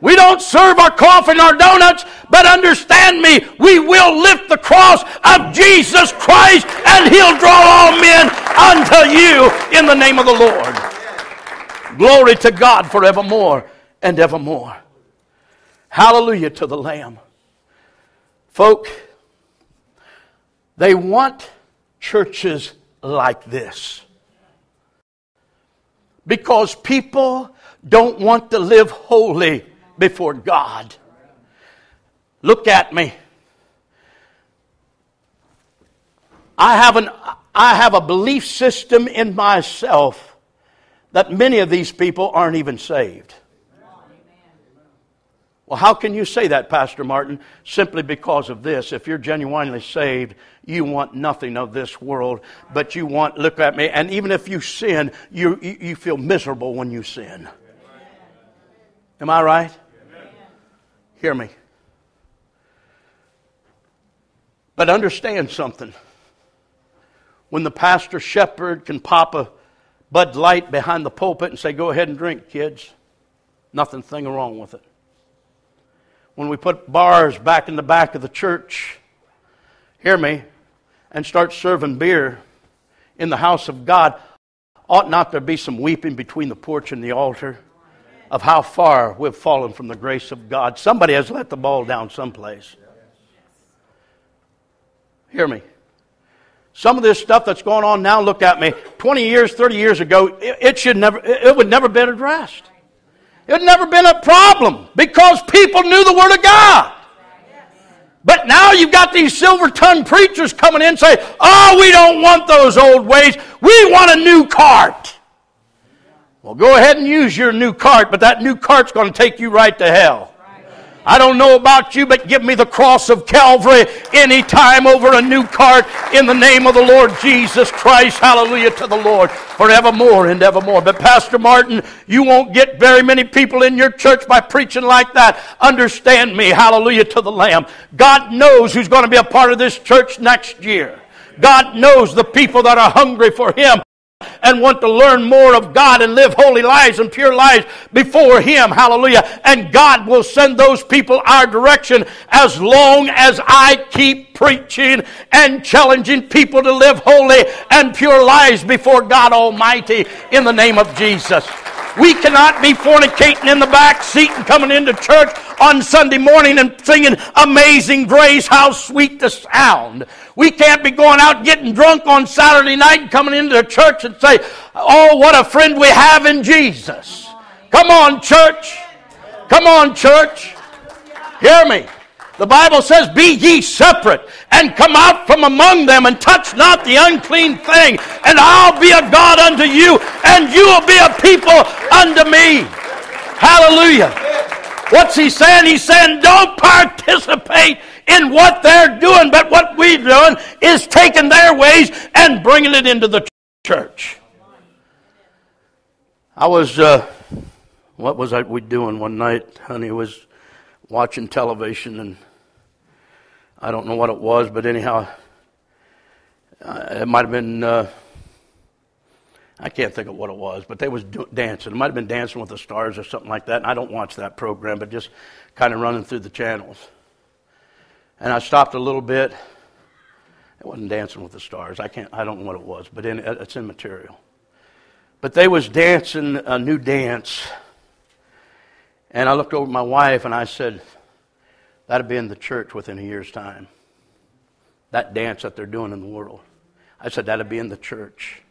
[SPEAKER 1] We don't serve our coffee and our donuts, but understand me, we will lift the cross of Jesus Christ and he'll draw all men unto you in the name of the Lord. Glory to God forevermore and evermore. Hallelujah to the Lamb. Folk, they want churches like this. Because people don't want to live holy before God. Look at me. I have, an, I have a belief system in myself that many of these people aren't even saved. Well, how can you say that, Pastor Martin? Simply because of this. If you're genuinely saved, you want nothing of this world, but you want, look at me, and even if you sin, you, you feel miserable when you sin. Am I right? Hear me. But understand something. When the pastor shepherd can pop a Bud Light behind the pulpit and say, Go ahead and drink, kids, nothing thing wrong with it when we put bars back in the back of the church, hear me, and start serving beer in the house of God, ought not there be some weeping between the porch and the altar of how far we've fallen from the grace of God? Somebody has let the ball down someplace. Hear me. Some of this stuff that's going on now, look at me. 20 years, 30 years ago, it, should never, it would never been addressed. It had never been a problem because people knew the Word of God. But now you've got these silver tongue preachers coming in and say, Oh, we don't want those old ways. We want a new cart. Well, go ahead and use your new cart, but that new cart's going to take you right to hell. I don't know about you, but give me the cross of Calvary anytime over a new cart in the name of the Lord Jesus Christ. Hallelujah to the Lord forevermore and evermore. But Pastor Martin, you won't get very many people in your church by preaching like that. Understand me. Hallelujah to the Lamb. God knows who's going to be a part of this church next year. God knows the people that are hungry for Him and want to learn more of God and live holy lives and pure lives before Him. Hallelujah. And God will send those people our direction as long as I keep preaching and challenging people to live holy and pure lives before God Almighty in the name of Jesus. We cannot be fornicating in the back seat and coming into church on Sunday morning and singing Amazing Grace, how sweet the sound. We can't be going out getting drunk on Saturday night and coming into the church and say, Oh, what a friend we have in Jesus. Come on, church. Come on, church. Hear me. The Bible says, Be ye separate and come out from among them and touch not the unclean thing, and I'll be a God unto you, and you will be a people unto me. Hallelujah. What's he saying? He's saying, Don't participate in what they're doing, but what we're doing is taking their ways and bringing it into the church. I was, uh, what was I we doing one night? Honey was watching television, and I don't know what it was, but anyhow, uh, it might have been. Uh, I can't think of what it was, but they was do- dancing. It might have been Dancing with the Stars or something like that. And I don't watch that program, but just kind of running through the channels. And I stopped a little bit. It wasn't Dancing with the Stars. I can't. I don't know what it was, but in, it's immaterial. But they was dancing a new dance, and I looked over at my wife and I said, "That'd be in the church within a year's time." That dance that they're doing in the world. I said that'd be in the church.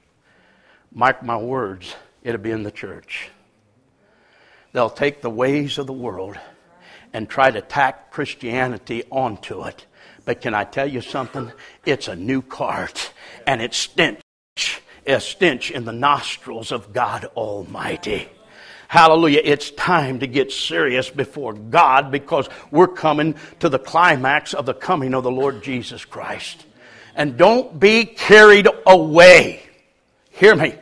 [SPEAKER 1] Mark my words, it'll be in the church. They'll take the ways of the world and try to tack Christianity onto it. But can I tell you something? It's a new cart, and it stench, a stench in the nostrils of God Almighty. Hallelujah. It's time to get serious before God because we're coming to the climax of the coming of the Lord Jesus Christ. And don't be carried away. Hear me.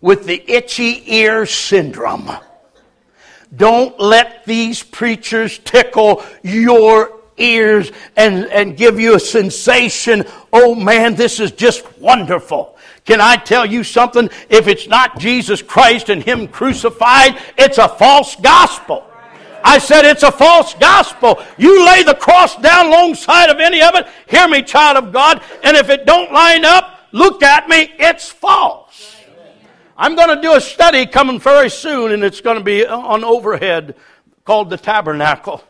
[SPEAKER 1] With the itchy ear syndrome. Don't let these preachers tickle your ears and, and give you a sensation. Oh man, this is just wonderful. Can I tell you something? If it's not Jesus Christ and Him crucified, it's a false gospel. I said it's a false gospel. You lay the cross down alongside of any of it. Hear me, child of God. And if it don't line up, look at me. It's false. I'm going to do a study coming very soon, and it's going to be on overhead called the tabernacle.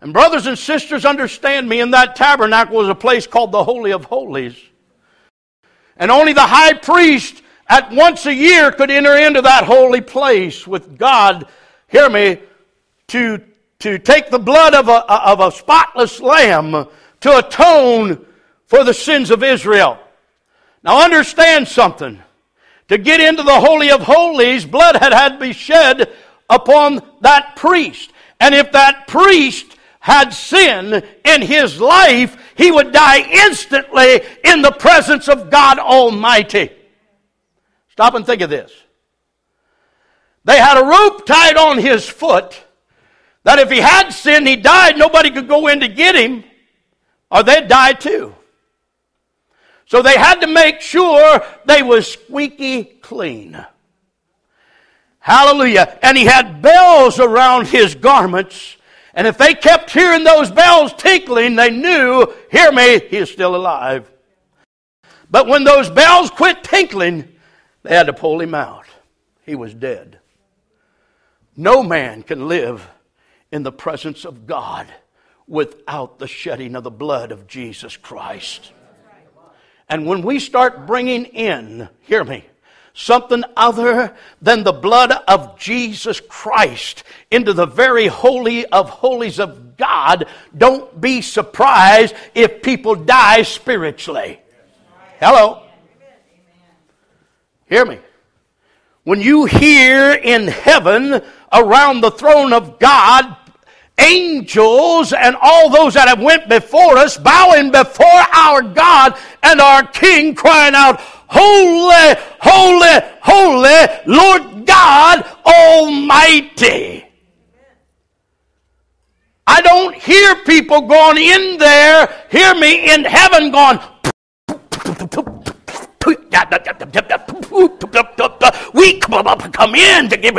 [SPEAKER 1] And brothers and sisters, understand me, in that tabernacle was a place called the Holy of Holies. And only the high priest at once a year could enter into that holy place with God, hear me, to, to take the blood of a, of a spotless lamb to atone for the sins of Israel. Now understand something. To get into the Holy of Holies, blood had had to be shed upon that priest. And if that priest had sin in his life, he would die instantly in the presence of God Almighty. Stop and think of this. They had a rope tied on his foot that if he had sinned, he died, nobody could go in to get him, or they'd die too. So they had to make sure they was squeaky clean. Hallelujah. And he had bells around his garments. And if they kept hearing those bells tinkling, they knew, hear me, he is still alive. But when those bells quit tinkling, they had to pull him out. He was dead. No man can live in the presence of God without the shedding of the blood of Jesus Christ. And when we start bringing in, hear me, something other than the blood of Jesus Christ into the very holy of holies of God, don't be surprised if people die spiritually. Hello. Hear me. When you hear in heaven around the throne of God angels and all those that have went before us bowing before our God and our King crying out, Holy, holy, holy, Lord God Almighty. I don't hear people going in there, hear me, in heaven going, we come in to give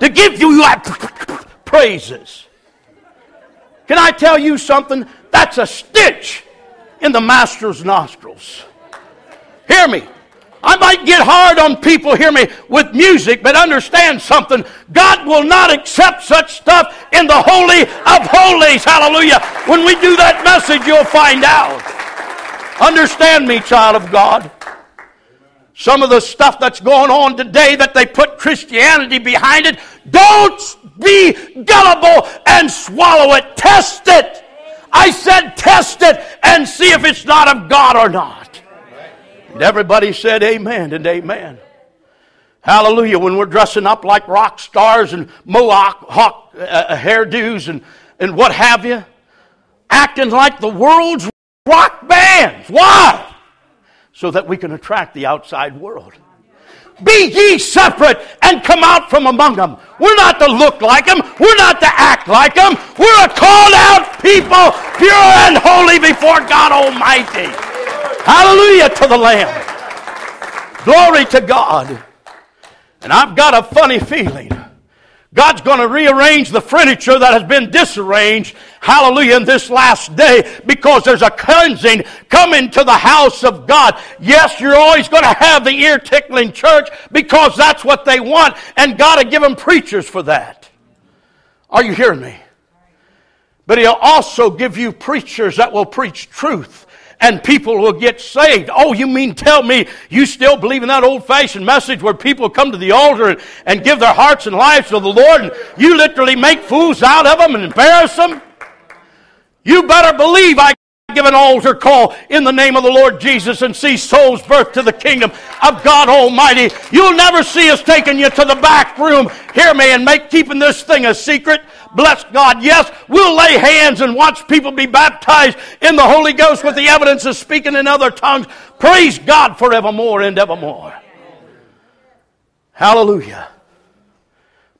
[SPEAKER 1] to give you your praises. Can I tell you something? That's a stitch in the master's nostrils. Hear me. I might get hard on people, hear me, with music, but understand something. God will not accept such stuff in the Holy of Holies. Hallelujah. When we do that message, you'll find out. Understand me, child of God. Some of the stuff that's going on today that they put Christianity behind it, don't be gullible and swallow it. Test it. I said test it and see if it's not of God or not. And everybody said amen and amen. Hallelujah. When we're dressing up like rock stars and mohawk hawk, uh, uh, hairdos and, and what have you, acting like the world's rock bands. Why? So that we can attract the outside world. Be ye separate and come out from among them. We're not to look like them. We're not to act like them. We're a called out people, pure and holy before God Almighty. Hallelujah to the Lamb. Glory to God. And I've got a funny feeling God's going to rearrange the furniture that has been disarranged, hallelujah, in this last day because there's a cleansing coming to the house of God. Yes, you're always going to have the ear tickling church because that's what they want, and God will give them preachers for that. Are you hearing me? But He'll also give you preachers that will preach truth and people will get saved. Oh, you mean tell me you still believe in that old fashioned message where people come to the altar and, and give their hearts and lives to the Lord and you literally make fools out of them and embarrass them? You better believe I give an altar call in the name of the Lord Jesus and see souls birth to the kingdom of God Almighty. You'll never see us taking you to the back room, hear me, and make keeping this thing a secret. Bless God. Yes, we'll lay hands and watch people be baptized in the Holy Ghost with the evidence of speaking in other tongues. Praise God forevermore and evermore. Hallelujah.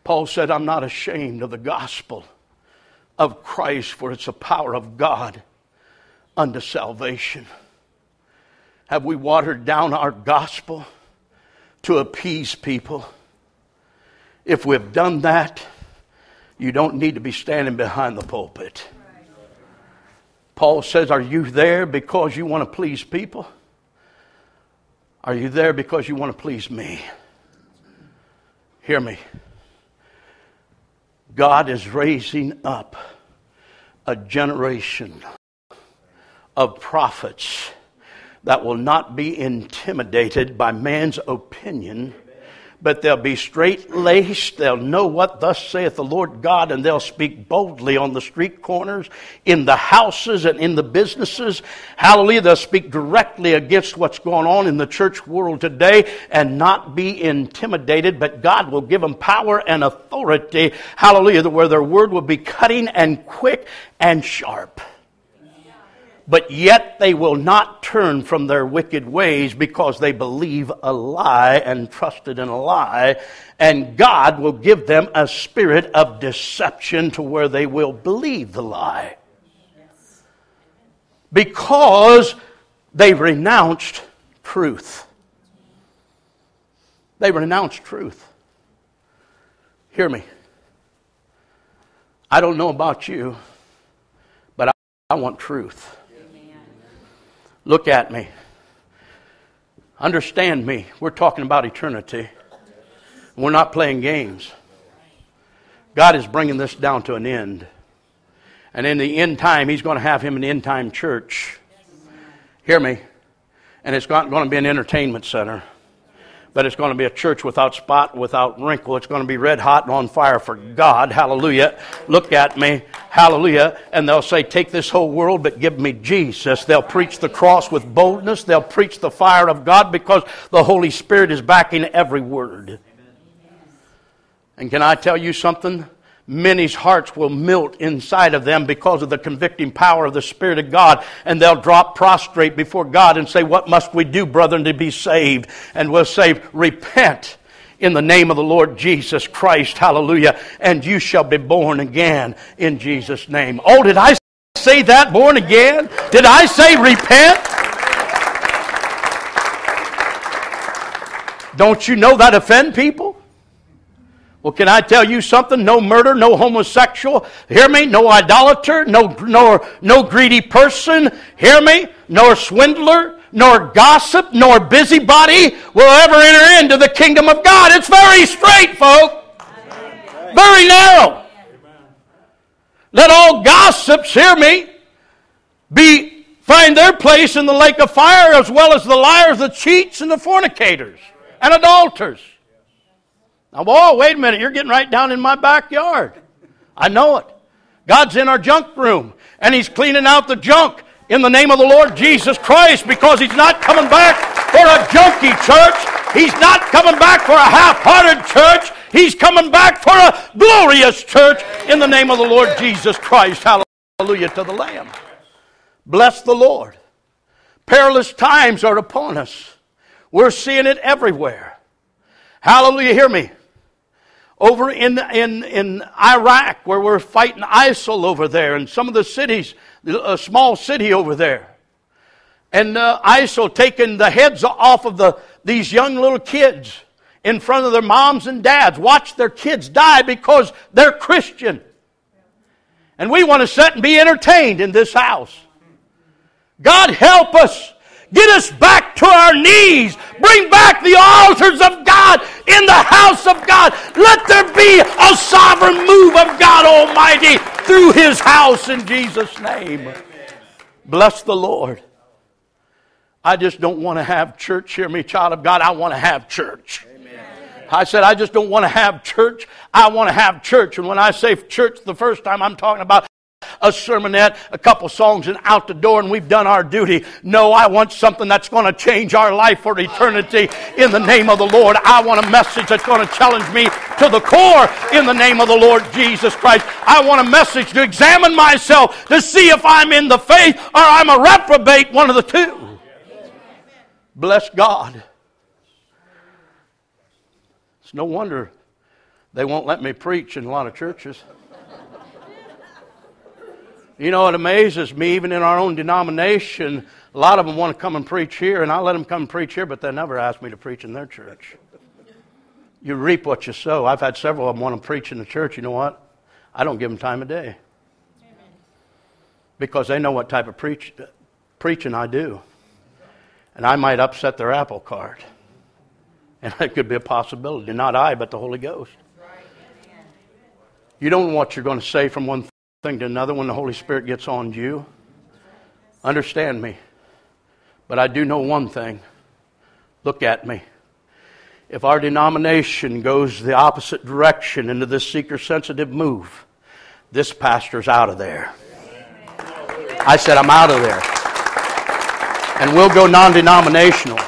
[SPEAKER 1] Paul said, I'm not ashamed of the gospel of Christ, for it's the power of God unto salvation. Have we watered down our gospel to appease people? If we've done that, you don't need to be standing behind the pulpit. Paul says, Are you there because you want to please people? Are you there because you want to please me? Hear me. God is raising up a generation of prophets that will not be intimidated by man's opinion but they'll be straight laced. They'll know what thus saith the Lord God, and they'll speak boldly on the street corners, in the houses, and in the businesses. Hallelujah. They'll speak directly against what's going on in the church world today and not be intimidated, but God will give them power and authority. Hallelujah. Where their word will be cutting and quick and sharp but yet they will not turn from their wicked ways because they believe a lie and trusted in a lie. And God will give them a spirit of deception to where they will believe the lie. Because they renounced truth. They renounced truth. Hear me. I don't know about you, but I, I want truth. Look at me. Understand me. We're talking about eternity. We're not playing games. God is bringing this down to an end. And in the end time, He's going to have Him an end time church. Hear me. And it's not going to be an entertainment center but it's going to be a church without spot, without wrinkle. It's going to be red hot and on fire for God. Hallelujah. Look at me. Hallelujah. And they'll say, Take this whole world, but give me Jesus. They'll preach the cross with boldness. They'll preach the fire of God because the Holy Spirit is backing every word. And can I tell you something? Many's hearts will melt inside of them because of the convicting power of the Spirit of God, and they'll drop prostrate before God and say, What must we do, brethren, to be saved? And we'll say, Repent in the name of the Lord Jesus Christ, hallelujah, and you shall be born again in Jesus' name. Oh, did I say that, born again? Did I say repent? Don't you know that offend people? Well, can I tell you something? No murder, no homosexual. Hear me? No idolater, no, nor, no greedy person. Hear me? Nor swindler, nor gossip, nor busybody will ever enter into the kingdom of God. It's very straight, folk. Very narrow. Let all gossips, hear me, be find their place in the lake of fire as well as the liars, the cheats, and the fornicators and adulterers. Now, whoa, wait a minute, you're getting right down in my backyard. I know it. God's in our junk room, and He's cleaning out the junk in the name of the Lord Jesus Christ because He's not coming back for a junky church. He's not coming back for a half hearted church. He's coming back for a glorious church in the name of the Lord Jesus Christ. Hallelujah to the Lamb. Bless the Lord. Perilous times are upon us. We're seeing it everywhere. Hallelujah. Hear me over in, in, in Iraq where we're fighting ISIL over there and some of the cities, a small city over there. And uh, ISIL taking the heads off of the, these young little kids in front of their moms and dads. Watch their kids die because they're Christian. And we want to sit and be entertained in this house. God help us Get us back to our knees. Bring back the altars of God in the house of God. Let there be a sovereign move of God Almighty through His house in Jesus' name. Bless the Lord. I just don't want to have church. Hear me, child of God. I want to have church. I said, I just don't want to have church. I want to have church. And when I say church the first time, I'm talking about a sermonette, a couple songs, and out the door, and we've done our duty. No, I want something that's going to change our life for eternity in the name of the Lord. I want a message that's going to challenge me to the core in the name of the Lord Jesus Christ. I want a message to examine myself to see if I'm in the faith or I'm a reprobate, one of the two. Bless God. It's no wonder they won't let me preach in a lot of churches. You know, it amazes me, even in our own denomination, a lot of them want to come and preach here, and I let them come and preach here, but they never ask me to preach in their church. You reap what you sow. I've had several of them want to preach in the church. You know what? I don't give them time of day. Because they know what type of preach, preaching I do. And I might upset their apple cart. And it could be a possibility. Not I, but the Holy Ghost. You don't know what you're going to say from one thing to another when the Holy Spirit gets on you. Understand me. But I do know one thing. Look at me. If our denomination goes the opposite direction into this seeker sensitive move, this pastor's out of there. I said, I'm out of there. And we'll go non denominational.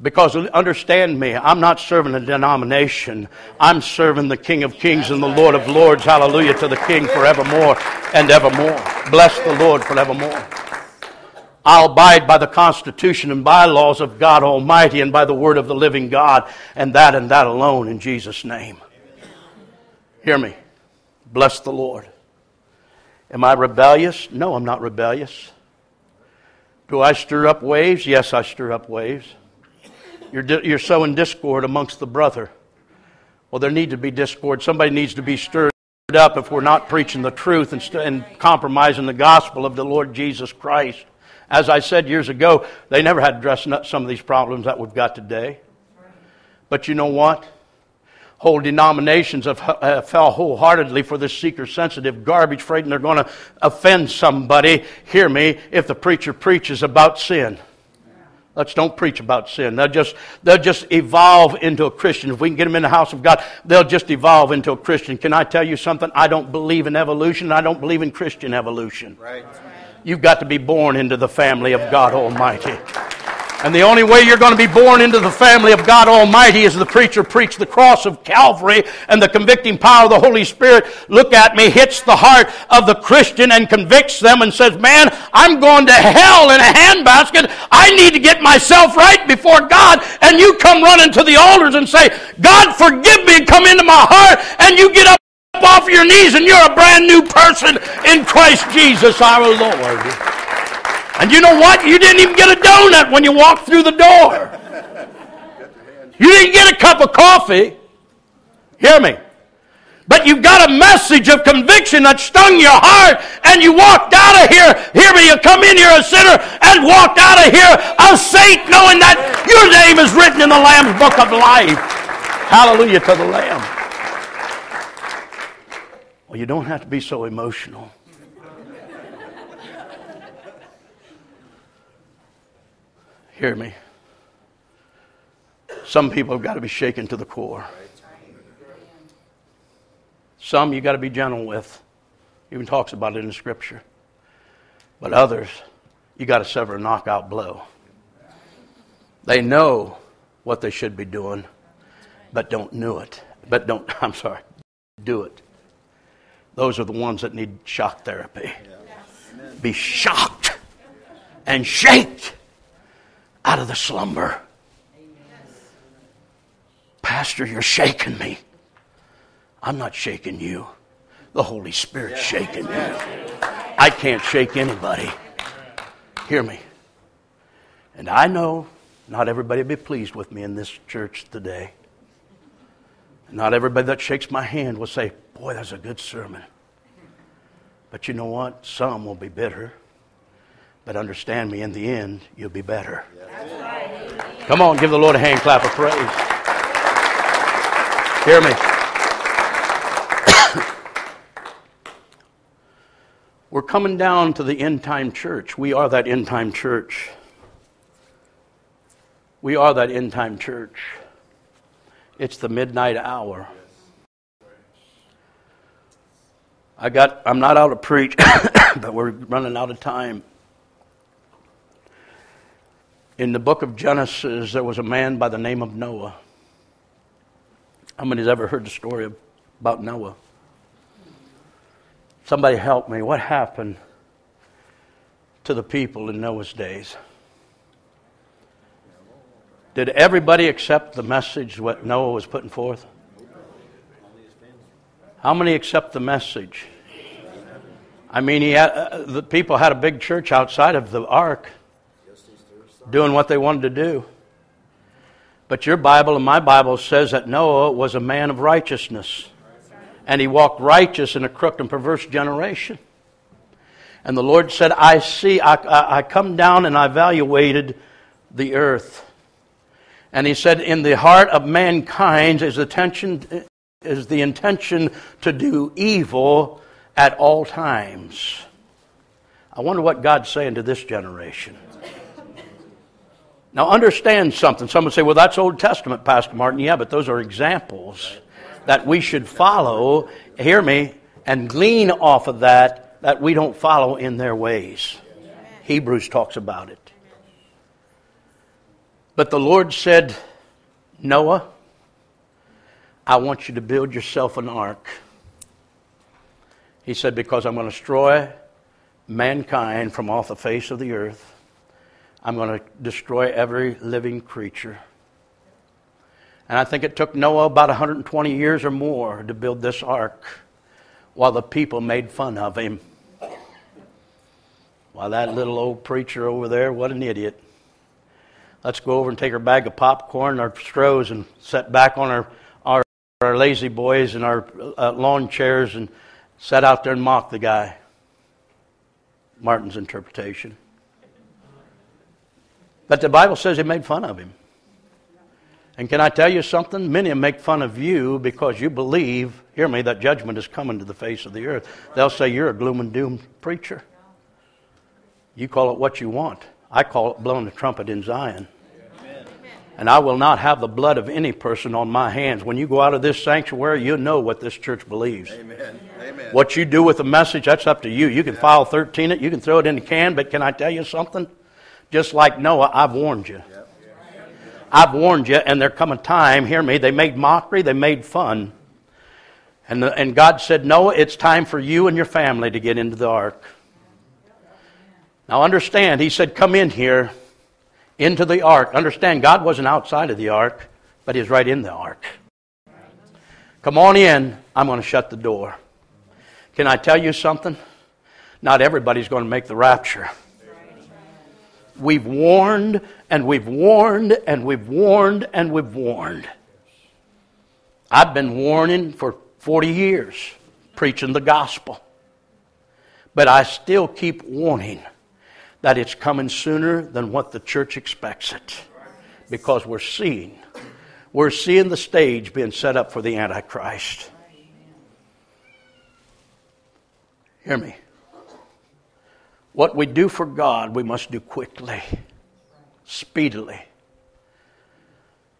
[SPEAKER 1] Because understand me, I'm not serving a denomination. I'm serving the King of Kings and the Lord of Lords. Hallelujah to the King forevermore and evermore. Bless the Lord forevermore. I'll abide by the Constitution and bylaws of God Almighty and by the Word of the living God, and that and that alone in Jesus' name. Hear me. Bless the Lord. Am I rebellious? No, I'm not rebellious. Do I stir up waves? Yes, I stir up waves. You're, you're sowing discord amongst the brother. Well, there need to be discord. Somebody needs to be stirred up if we're not preaching the truth and, st- and compromising the gospel of the Lord Jesus Christ. As I said years ago, they never had to address some of these problems that we've got today. But you know what? Whole denominations have, fell wholeheartedly for this seeker sensitive garbage, afraid they're going to offend somebody. Hear me, if the preacher preaches about sin. Let's don't preach about sin. They'll just, they'll just evolve into a Christian. If we can get them in the house of God, they'll just evolve into a Christian. Can I tell you something? I don't believe in evolution. I don't believe in Christian evolution. Right. You've got to be born into the family of God Almighty. And the only way you're going to be born into the family of God Almighty is the preacher preached the cross of Calvary and the convicting power of the Holy Spirit, look at me, hits the heart of the Christian and convicts them and says, Man, I'm going to hell in a handbasket. I need to get myself right before God. And you come running to the altars and say, God, forgive me, come into my heart. And you get up off your knees and you're a brand new person in Christ Jesus our Lord. And you know what? You didn't even get a donut when you walked through the door. You didn't get a cup of coffee. Hear me. But you've got a message of conviction that stung your heart, and you walked out of here. Hear me, you come in here a sinner and walked out of here a saint, knowing that your name is written in the Lamb's book of life. Hallelujah to the Lamb. Well, you don't have to be so emotional. Hear me. Some people have got to be shaken to the core. Some you've got to be gentle with. Even talks about it in scripture. But others, you got to sever a knockout blow. They know what they should be doing, but don't know it. But don't, I'm sorry, do it. Those are the ones that need shock therapy. Be shocked and shaked out of the slumber. Pastor, you're shaking me. I'm not shaking you. The Holy Spirit's shaking you. I can't shake anybody. Hear me. And I know not everybody will be pleased with me in this church today. Not everybody that shakes my hand will say, Boy, that's a good sermon. But you know what? Some will be bitter. But understand me, in the end, you'll be better. Come on, give the Lord a hand clap of praise. Hear me. We're coming down to the end time church. We are that end time church. We are that end time church. It's the midnight hour. I got I'm not out to preach, but we're running out of time. In the book of Genesis, there was a man by the name of Noah. How many's ever heard the story about Noah? Somebody help me. What happened to the people in Noah's days? Did everybody accept the message what Noah was putting forth? How many accept the message? I mean, he had, uh, the people had a big church outside of the ark doing what they wanted to do. But your Bible and my Bible says that Noah was a man of righteousness. And he walked righteous in a crooked and perverse generation. And the Lord said, I see, I, I, I come down and I evaluated the earth. And he said, In the heart of mankind is attention is the intention to do evil at all times. I wonder what God's saying to this generation. Now, understand something. Someone say, well, that's Old Testament, Pastor Martin. Yeah, but those are examples that we should follow, hear me, and glean off of that, that we don't follow in their ways. Hebrews talks about it. But the Lord said, Noah, I want you to build yourself an ark. He said, Because I'm going to destroy mankind from off the face of the earth. I'm going to destroy every living creature. And I think it took Noah about 120 years or more to build this ark while the people made fun of him. While that little old preacher over there, what an idiot. Let's go over and take our bag of popcorn, our straws, and sit back on our, our, our lazy boys and our uh, lawn chairs and sit out there and mock the guy. Martin's interpretation. But the Bible says he made fun of him. And can I tell you something? Many make fun of you because you believe, hear me, that judgment is coming to the face of the earth. They'll say you're a gloom and doom preacher. You call it what you want. I call it blowing the trumpet in Zion. And I will not have the blood of any person on my hands. When you go out of this sanctuary, you'll know what this church believes. Amen. Amen. What you do with the message, that's up to you. You can file 13 it, you can throw it in the can, but can I tell you something? Just like Noah, I've warned you. I've warned you, and there come a time, hear me, they made mockery, they made fun. And, the, and God said, Noah, it's time for you and your family to get into the ark. Now understand, He said, Come in here, into the ark. Understand, God wasn't outside of the ark, but He's right in the ark. Come on in, I'm going to shut the door. Can I tell you something? Not everybody's going to make the rapture. We've warned and we've warned and we've warned and we've warned. I've been warning for 40 years, preaching the gospel. But I still keep warning that it's coming sooner than what the church expects it. Because we're seeing, we're seeing the stage being set up for the Antichrist. Hear me. What we do for God, we must do quickly, speedily.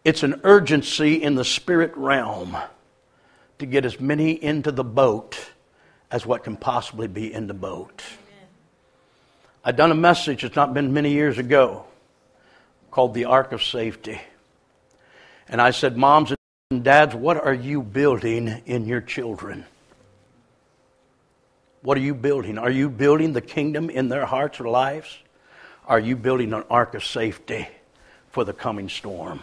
[SPEAKER 1] It's an urgency in the spirit realm to get as many into the boat as what can possibly be in the boat. I'd done a message, it's not been many years ago, called The Ark of Safety. And I said, Moms and dads, what are you building in your children? What are you building? Are you building the kingdom in their hearts or lives? Are you building an ark of safety for the coming storm?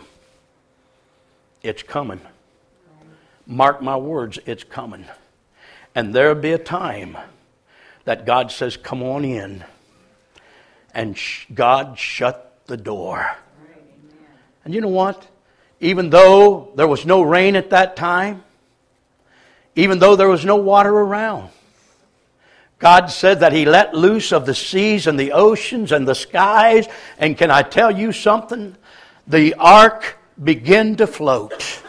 [SPEAKER 1] It's coming. Mark my words, it's coming. And there'll be a time that God says, Come on in. And God shut the door. And you know what? Even though there was no rain at that time, even though there was no water around, God said that He let loose of the seas and the oceans and the skies. And can I tell you something? The ark began to float.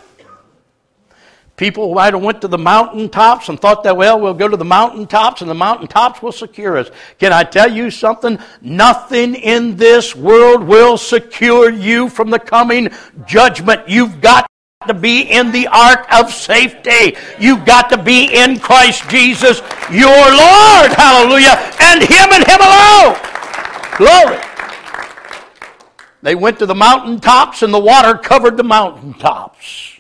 [SPEAKER 1] People might have went to the mountaintops and thought that, well, we'll go to the mountaintops and the mountaintops will secure us. Can I tell you something? Nothing in this world will secure you from the coming judgment. You've got to be in the ark of safety. You've got to be in Christ Jesus, your Lord. Hallelujah. And Him and Him alone. Glory. They went to the mountaintops and the water covered the mountaintops.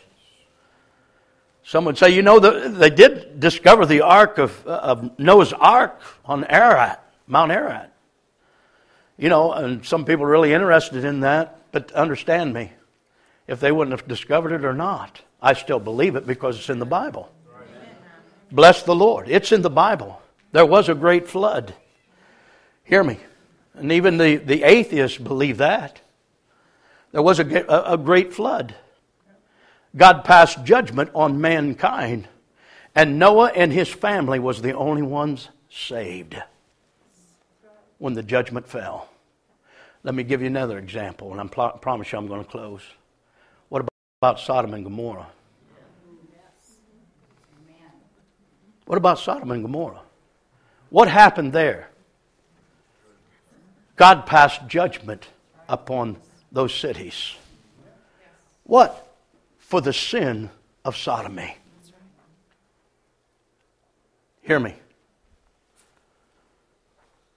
[SPEAKER 1] Some would say, you know, the, they did discover the ark of, uh, of Noah's ark on Ararat, Mount Ararat. You know, and some people are really interested in that, but understand me if they wouldn't have discovered it or not. I still believe it because it's in the Bible. Bless the Lord. It's in the Bible. There was a great flood. Hear me. And even the, the atheists believe that. There was a, a, a great flood. God passed judgment on mankind. And Noah and his family was the only ones saved when the judgment fell. Let me give you another example, and I promise you I'm going to close about Sodom and Gomorrah? What about Sodom and Gomorrah? What happened there? God passed judgment upon those cities. What? For the sin of sodomy. Hear me.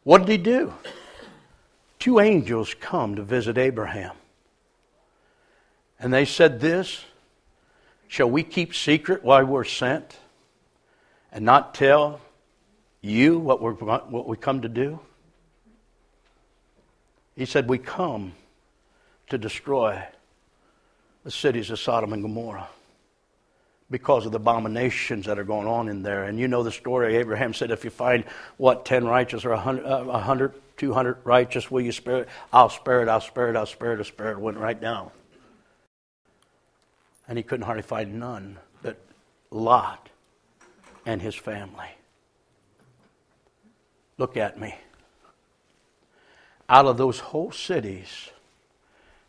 [SPEAKER 1] What did he do? Two angels come to visit Abraham. And they said this Shall we keep secret why we're sent and not tell you what, we're, what we come to do? He said, We come to destroy the cities of Sodom and Gomorrah because of the abominations that are going on in there. And you know the story. Abraham said, If you find, what, 10 righteous or 100, uh, 100 200 righteous, will you spare it? I'll spare it, I'll spare it, I'll spare it, I'll spare it. Went right down. And he couldn't hardly find none but Lot and his family. Look at me. Out of those whole cities,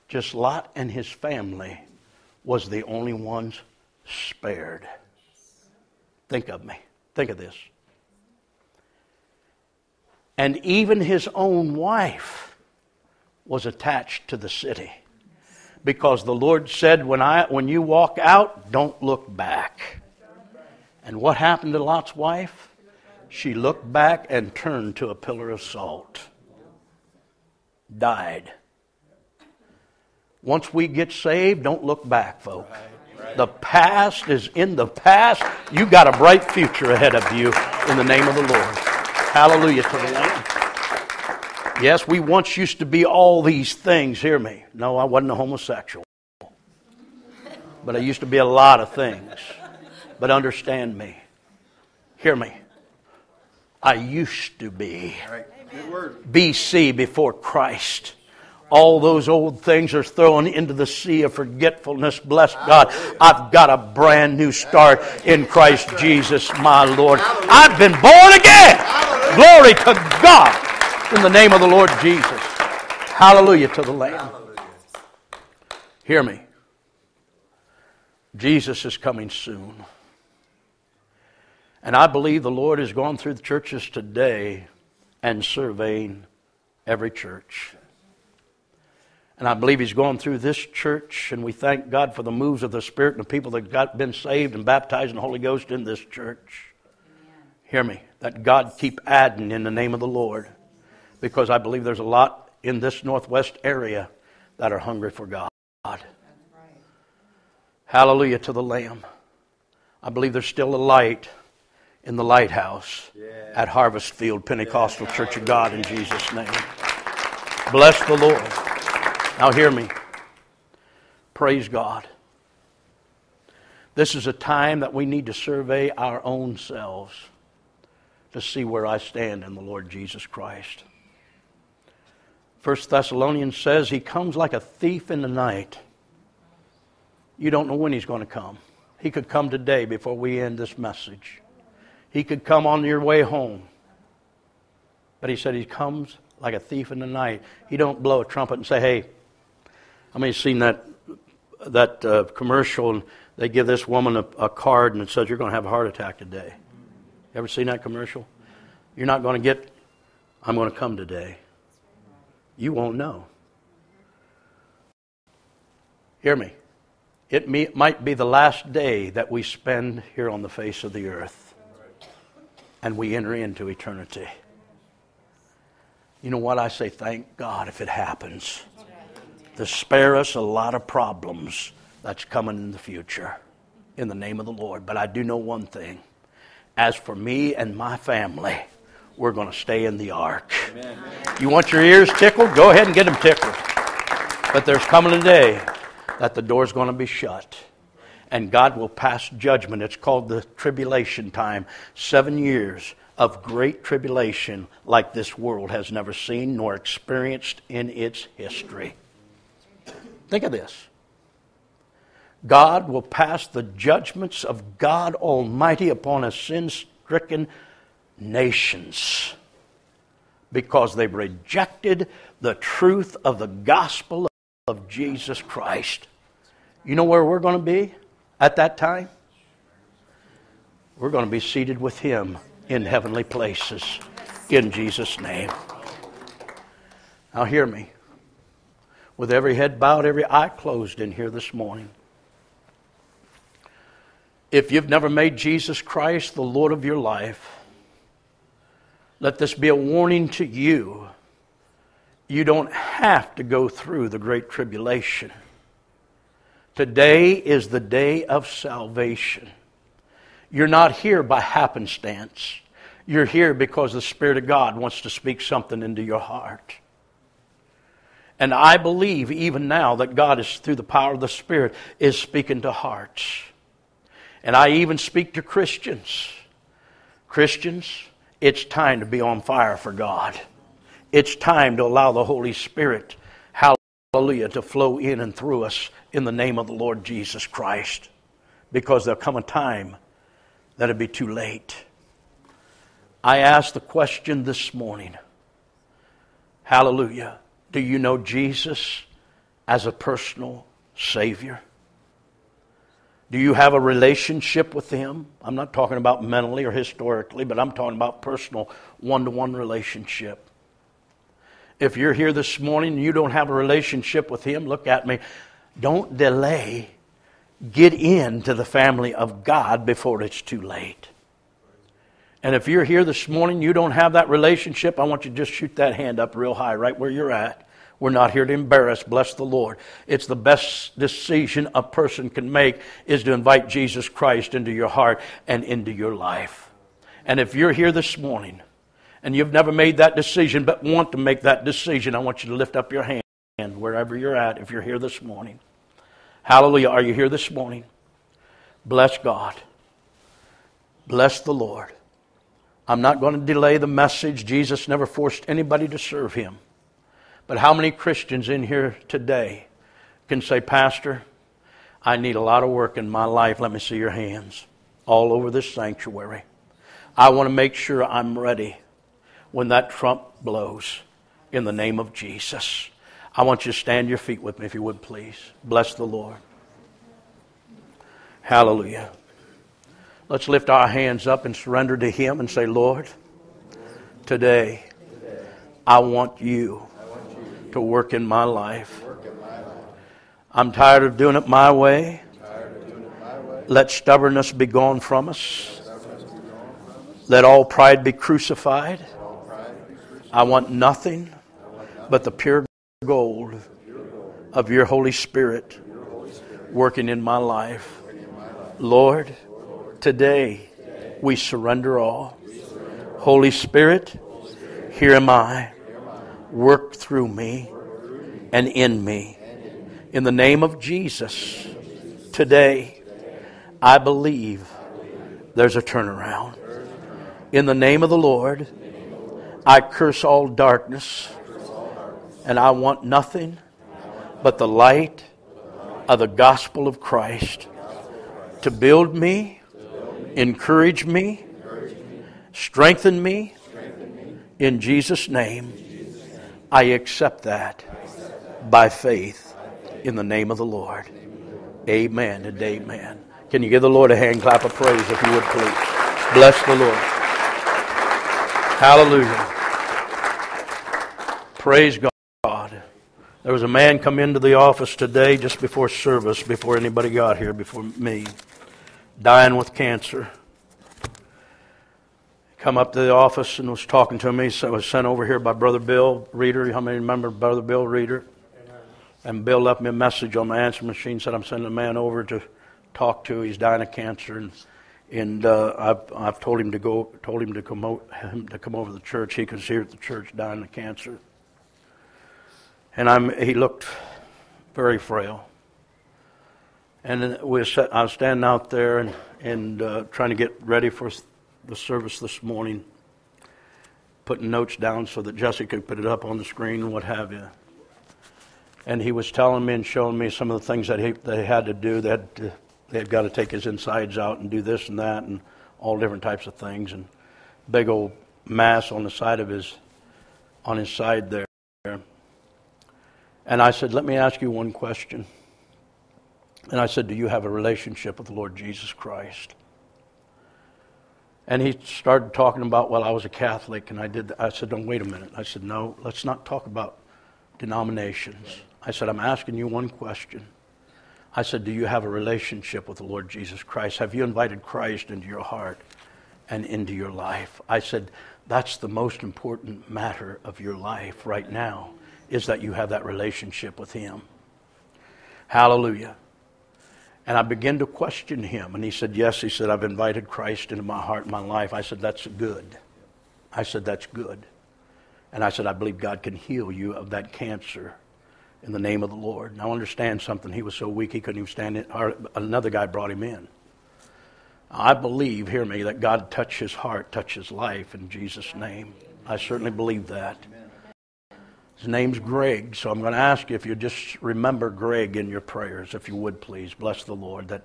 [SPEAKER 1] just Lot and his family was the only ones spared. Think of me. Think of this. And even his own wife was attached to the city. Because the Lord said, when, I, when you walk out, don't look back. And what happened to Lot's wife? She looked back and turned to a pillar of salt. Died. Once we get saved, don't look back, folks. The past is in the past. You've got a bright future ahead of you in the name of the Lord. Hallelujah to the Lord. Yes, we once used to be all these things. Hear me. No, I wasn't a homosexual. But I used to be a lot of things. But understand me. Hear me. I used to be. BC before Christ all those old things are thrown into the sea of forgetfulness. Bless God. I've got a brand new start in Christ Jesus, my Lord. I've been born again. Glory to God in the name of the Lord Jesus. Hallelujah to the Lamb. Hear me. Jesus is coming soon. And I believe the Lord has gone through the churches today and surveying every church. And I believe he's going through this church, and we thank God for the moves of the Spirit and the people that got been saved and baptized in the Holy Ghost in this church. Amen. Hear me. That God keep adding in the name of the Lord. Because I believe there's a lot in this northwest area that are hungry for God. Right. Hallelujah to the Lamb. I believe there's still a light in the lighthouse yeah. at Harvest Field Pentecostal yeah. Church of God in Jesus' name. Bless the Lord. Now, hear me. Praise God. This is a time that we need to survey our own selves to see where I stand in the Lord Jesus Christ. First Thessalonians says he comes like a thief in the night. You don't know when he's going to come. He could come today before we end this message. He could come on your way home. But he said he comes like a thief in the night. He don't blow a trumpet and say, "Hey, how many seen that that uh, commercial? And they give this woman a, a card and it says, "You're going to have a heart attack today." You Ever seen that commercial? You're not going to get. I'm going to come today. You won't know. Hear me. It may, might be the last day that we spend here on the face of the earth, and we enter into eternity. You know what? I say, thank God if it happens to spare us a lot of problems that's coming in the future in the name of the Lord. But I do know one thing. As for me and my family, we're going to stay in the ark. Amen. You want your ears tickled? Go ahead and get them tickled. But there's coming a day that the door's going to be shut and God will pass judgment. It's called the tribulation time. Seven years of great tribulation like this world has never seen nor experienced in its history. Think of this God will pass the judgments of God Almighty upon a sin stricken nations because they've rejected the truth of the gospel of Jesus Christ. You know where we're going to be at that time? We're going to be seated with Him in heavenly places in Jesus' name. Now, hear me. With every head bowed, every eye closed in here this morning. If you've never made Jesus Christ the Lord of your life, let this be a warning to you. You don't have to go through the great tribulation. Today is the day of salvation. You're not here by happenstance. You're here because the Spirit of God wants to speak something into your heart. And I believe even now that God is, through the power of the Spirit, is speaking to hearts. And I even speak to Christians. Christians, it's time to be on fire for God. It's time to allow the Holy Spirit, hallelujah, to flow in and through us in the name of the Lord Jesus Christ. Because there'll come a time that it'll be too late. I asked the question this morning Hallelujah. Do you know Jesus as a personal Savior? Do you have a relationship with Him? I'm not talking about mentally or historically, but I'm talking about personal one to one relationship. If you're here this morning and you don't have a relationship with Him, look at me. Don't delay. Get into the family of God before it's too late. And if you're here this morning, and you don't have that relationship, I want you to just shoot that hand up real high, right where you're at. We're not here to embarrass, bless the Lord. It's the best decision a person can make is to invite Jesus Christ into your heart and into your life. And if you're here this morning and you've never made that decision but want to make that decision, I want you to lift up your hand wherever you're at if you're here this morning. Hallelujah. Are you here this morning? Bless God. Bless the Lord. I'm not going to delay the message. Jesus never forced anybody to serve him. But how many Christians in here today can say, Pastor, I need a lot of work in my life. Let me see your hands all over this sanctuary. I want to make sure I'm ready when that trump blows in the name of Jesus. I want you to stand your feet with me, if you would, please. Bless the Lord. Hallelujah. Let's lift our hands up and surrender to Him and say, Lord, today I want you to work in my life. I'm tired of doing it my way. Let stubbornness be gone from us. Let all pride be crucified. I want nothing but the pure gold of your Holy Spirit working in my life. Lord, today we surrender all. Holy Spirit, here am I. Work through me and in me. In the name of Jesus, today I believe there's a turnaround. In the name of the Lord, I curse all darkness and I want nothing but the light of the gospel of Christ to build me, encourage me, strengthen me. In Jesus' name, I accept that by faith in the name of the Lord. Amen and amen. Can you give the Lord a hand clap of praise if you would please? Bless the Lord. Hallelujah. Praise God. There was a man come into the office today just before service, before anybody got here, before me, dying with cancer. Come up to the office and was talking to me. So I was sent over here by Brother Bill Reeder. How many remember Brother Bill Reeder? And Bill left me a message on my answer machine. Said I'm sending a man over to talk to. He's dying of cancer, and and uh, I've I've told him to go. Told him to come o- him to come over to the church. He was here at the church dying of cancer. And I'm, he looked very frail. And we set, I was standing out there and, and uh, trying to get ready for the service this morning, putting notes down so that Jesse could put it up on the screen and what have you. And he was telling me and showing me some of the things that he, they had to do. They had, to, they had got to take his insides out and do this and that and all different types of things. And big old mass on the side of his, on his side there. And I said, Let me ask you one question. And I said, Do you have a relationship with the Lord Jesus Christ? And he started talking about, well, I was a Catholic, and I did. I said, "No, wait a minute." I said, "No, let's not talk about denominations. I said, I'm asking you one question. I said, Do you have a relationship with the Lord Jesus Christ? Have you invited Christ into your heart and into your life? I said, That's the most important matter of your life right now, is that you have that relationship with Him. Hallelujah. And I began to question him. And he said, Yes. He said, I've invited Christ into my heart and my life. I said, That's good. I said, That's good. And I said, I believe God can heal you of that cancer in the name of the Lord. Now understand something. He was so weak he couldn't even stand it. Another guy brought him in. I believe, hear me, that God touched his heart, touched his life in Jesus' name. I certainly believe that. His name's Greg, so I'm going to ask you if you just remember Greg in your prayers, if you would please. Bless the Lord that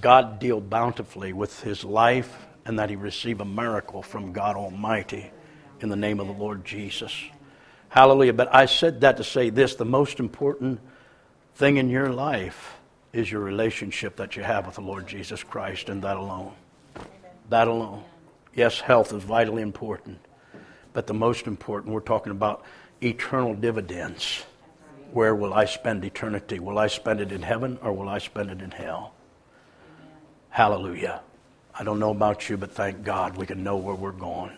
[SPEAKER 1] God deal bountifully with his life and that he receive a miracle from God Almighty in the name of the Lord Jesus. Hallelujah. But I said that to say this the most important thing in your life is your relationship that you have with the Lord Jesus Christ, and that alone. That alone. Yes, health is vitally important, but the most important, we're talking about eternal dividends. Where will I spend eternity? Will I spend it in heaven or will I spend it in hell? Hallelujah. I don't know about you, but thank God we can know where we're going.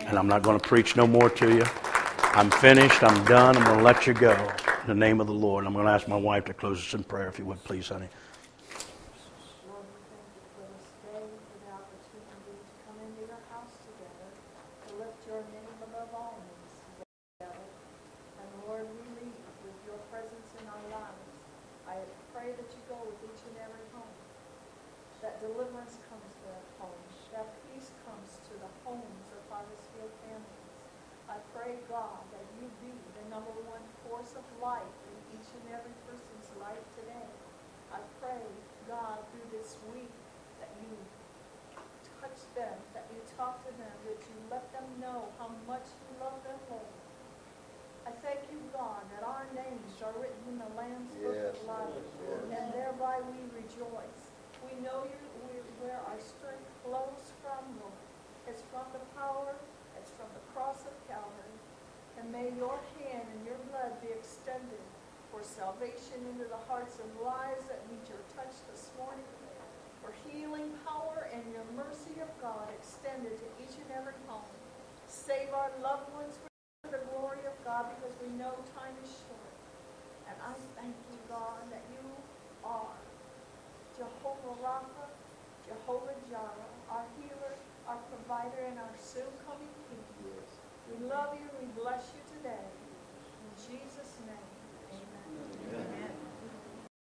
[SPEAKER 1] And I'm not going to preach no more to you. I'm finished. I'm done. I'm going to let you go in the name of the Lord. I'm going to ask my wife to close us in prayer, if you would, please, honey.
[SPEAKER 2] May your hand and your blood be extended for salvation into the hearts and lives that need your touch this morning, for healing power and your mercy of God extended to each and every home. Save our loved ones for the glory of God because we know time is short. And I thank you, God, that you are Jehovah Rapha, Jehovah Jireh, our healer, our provider, and our soon-coming King. We love you. We bless you today. In Jesus' name.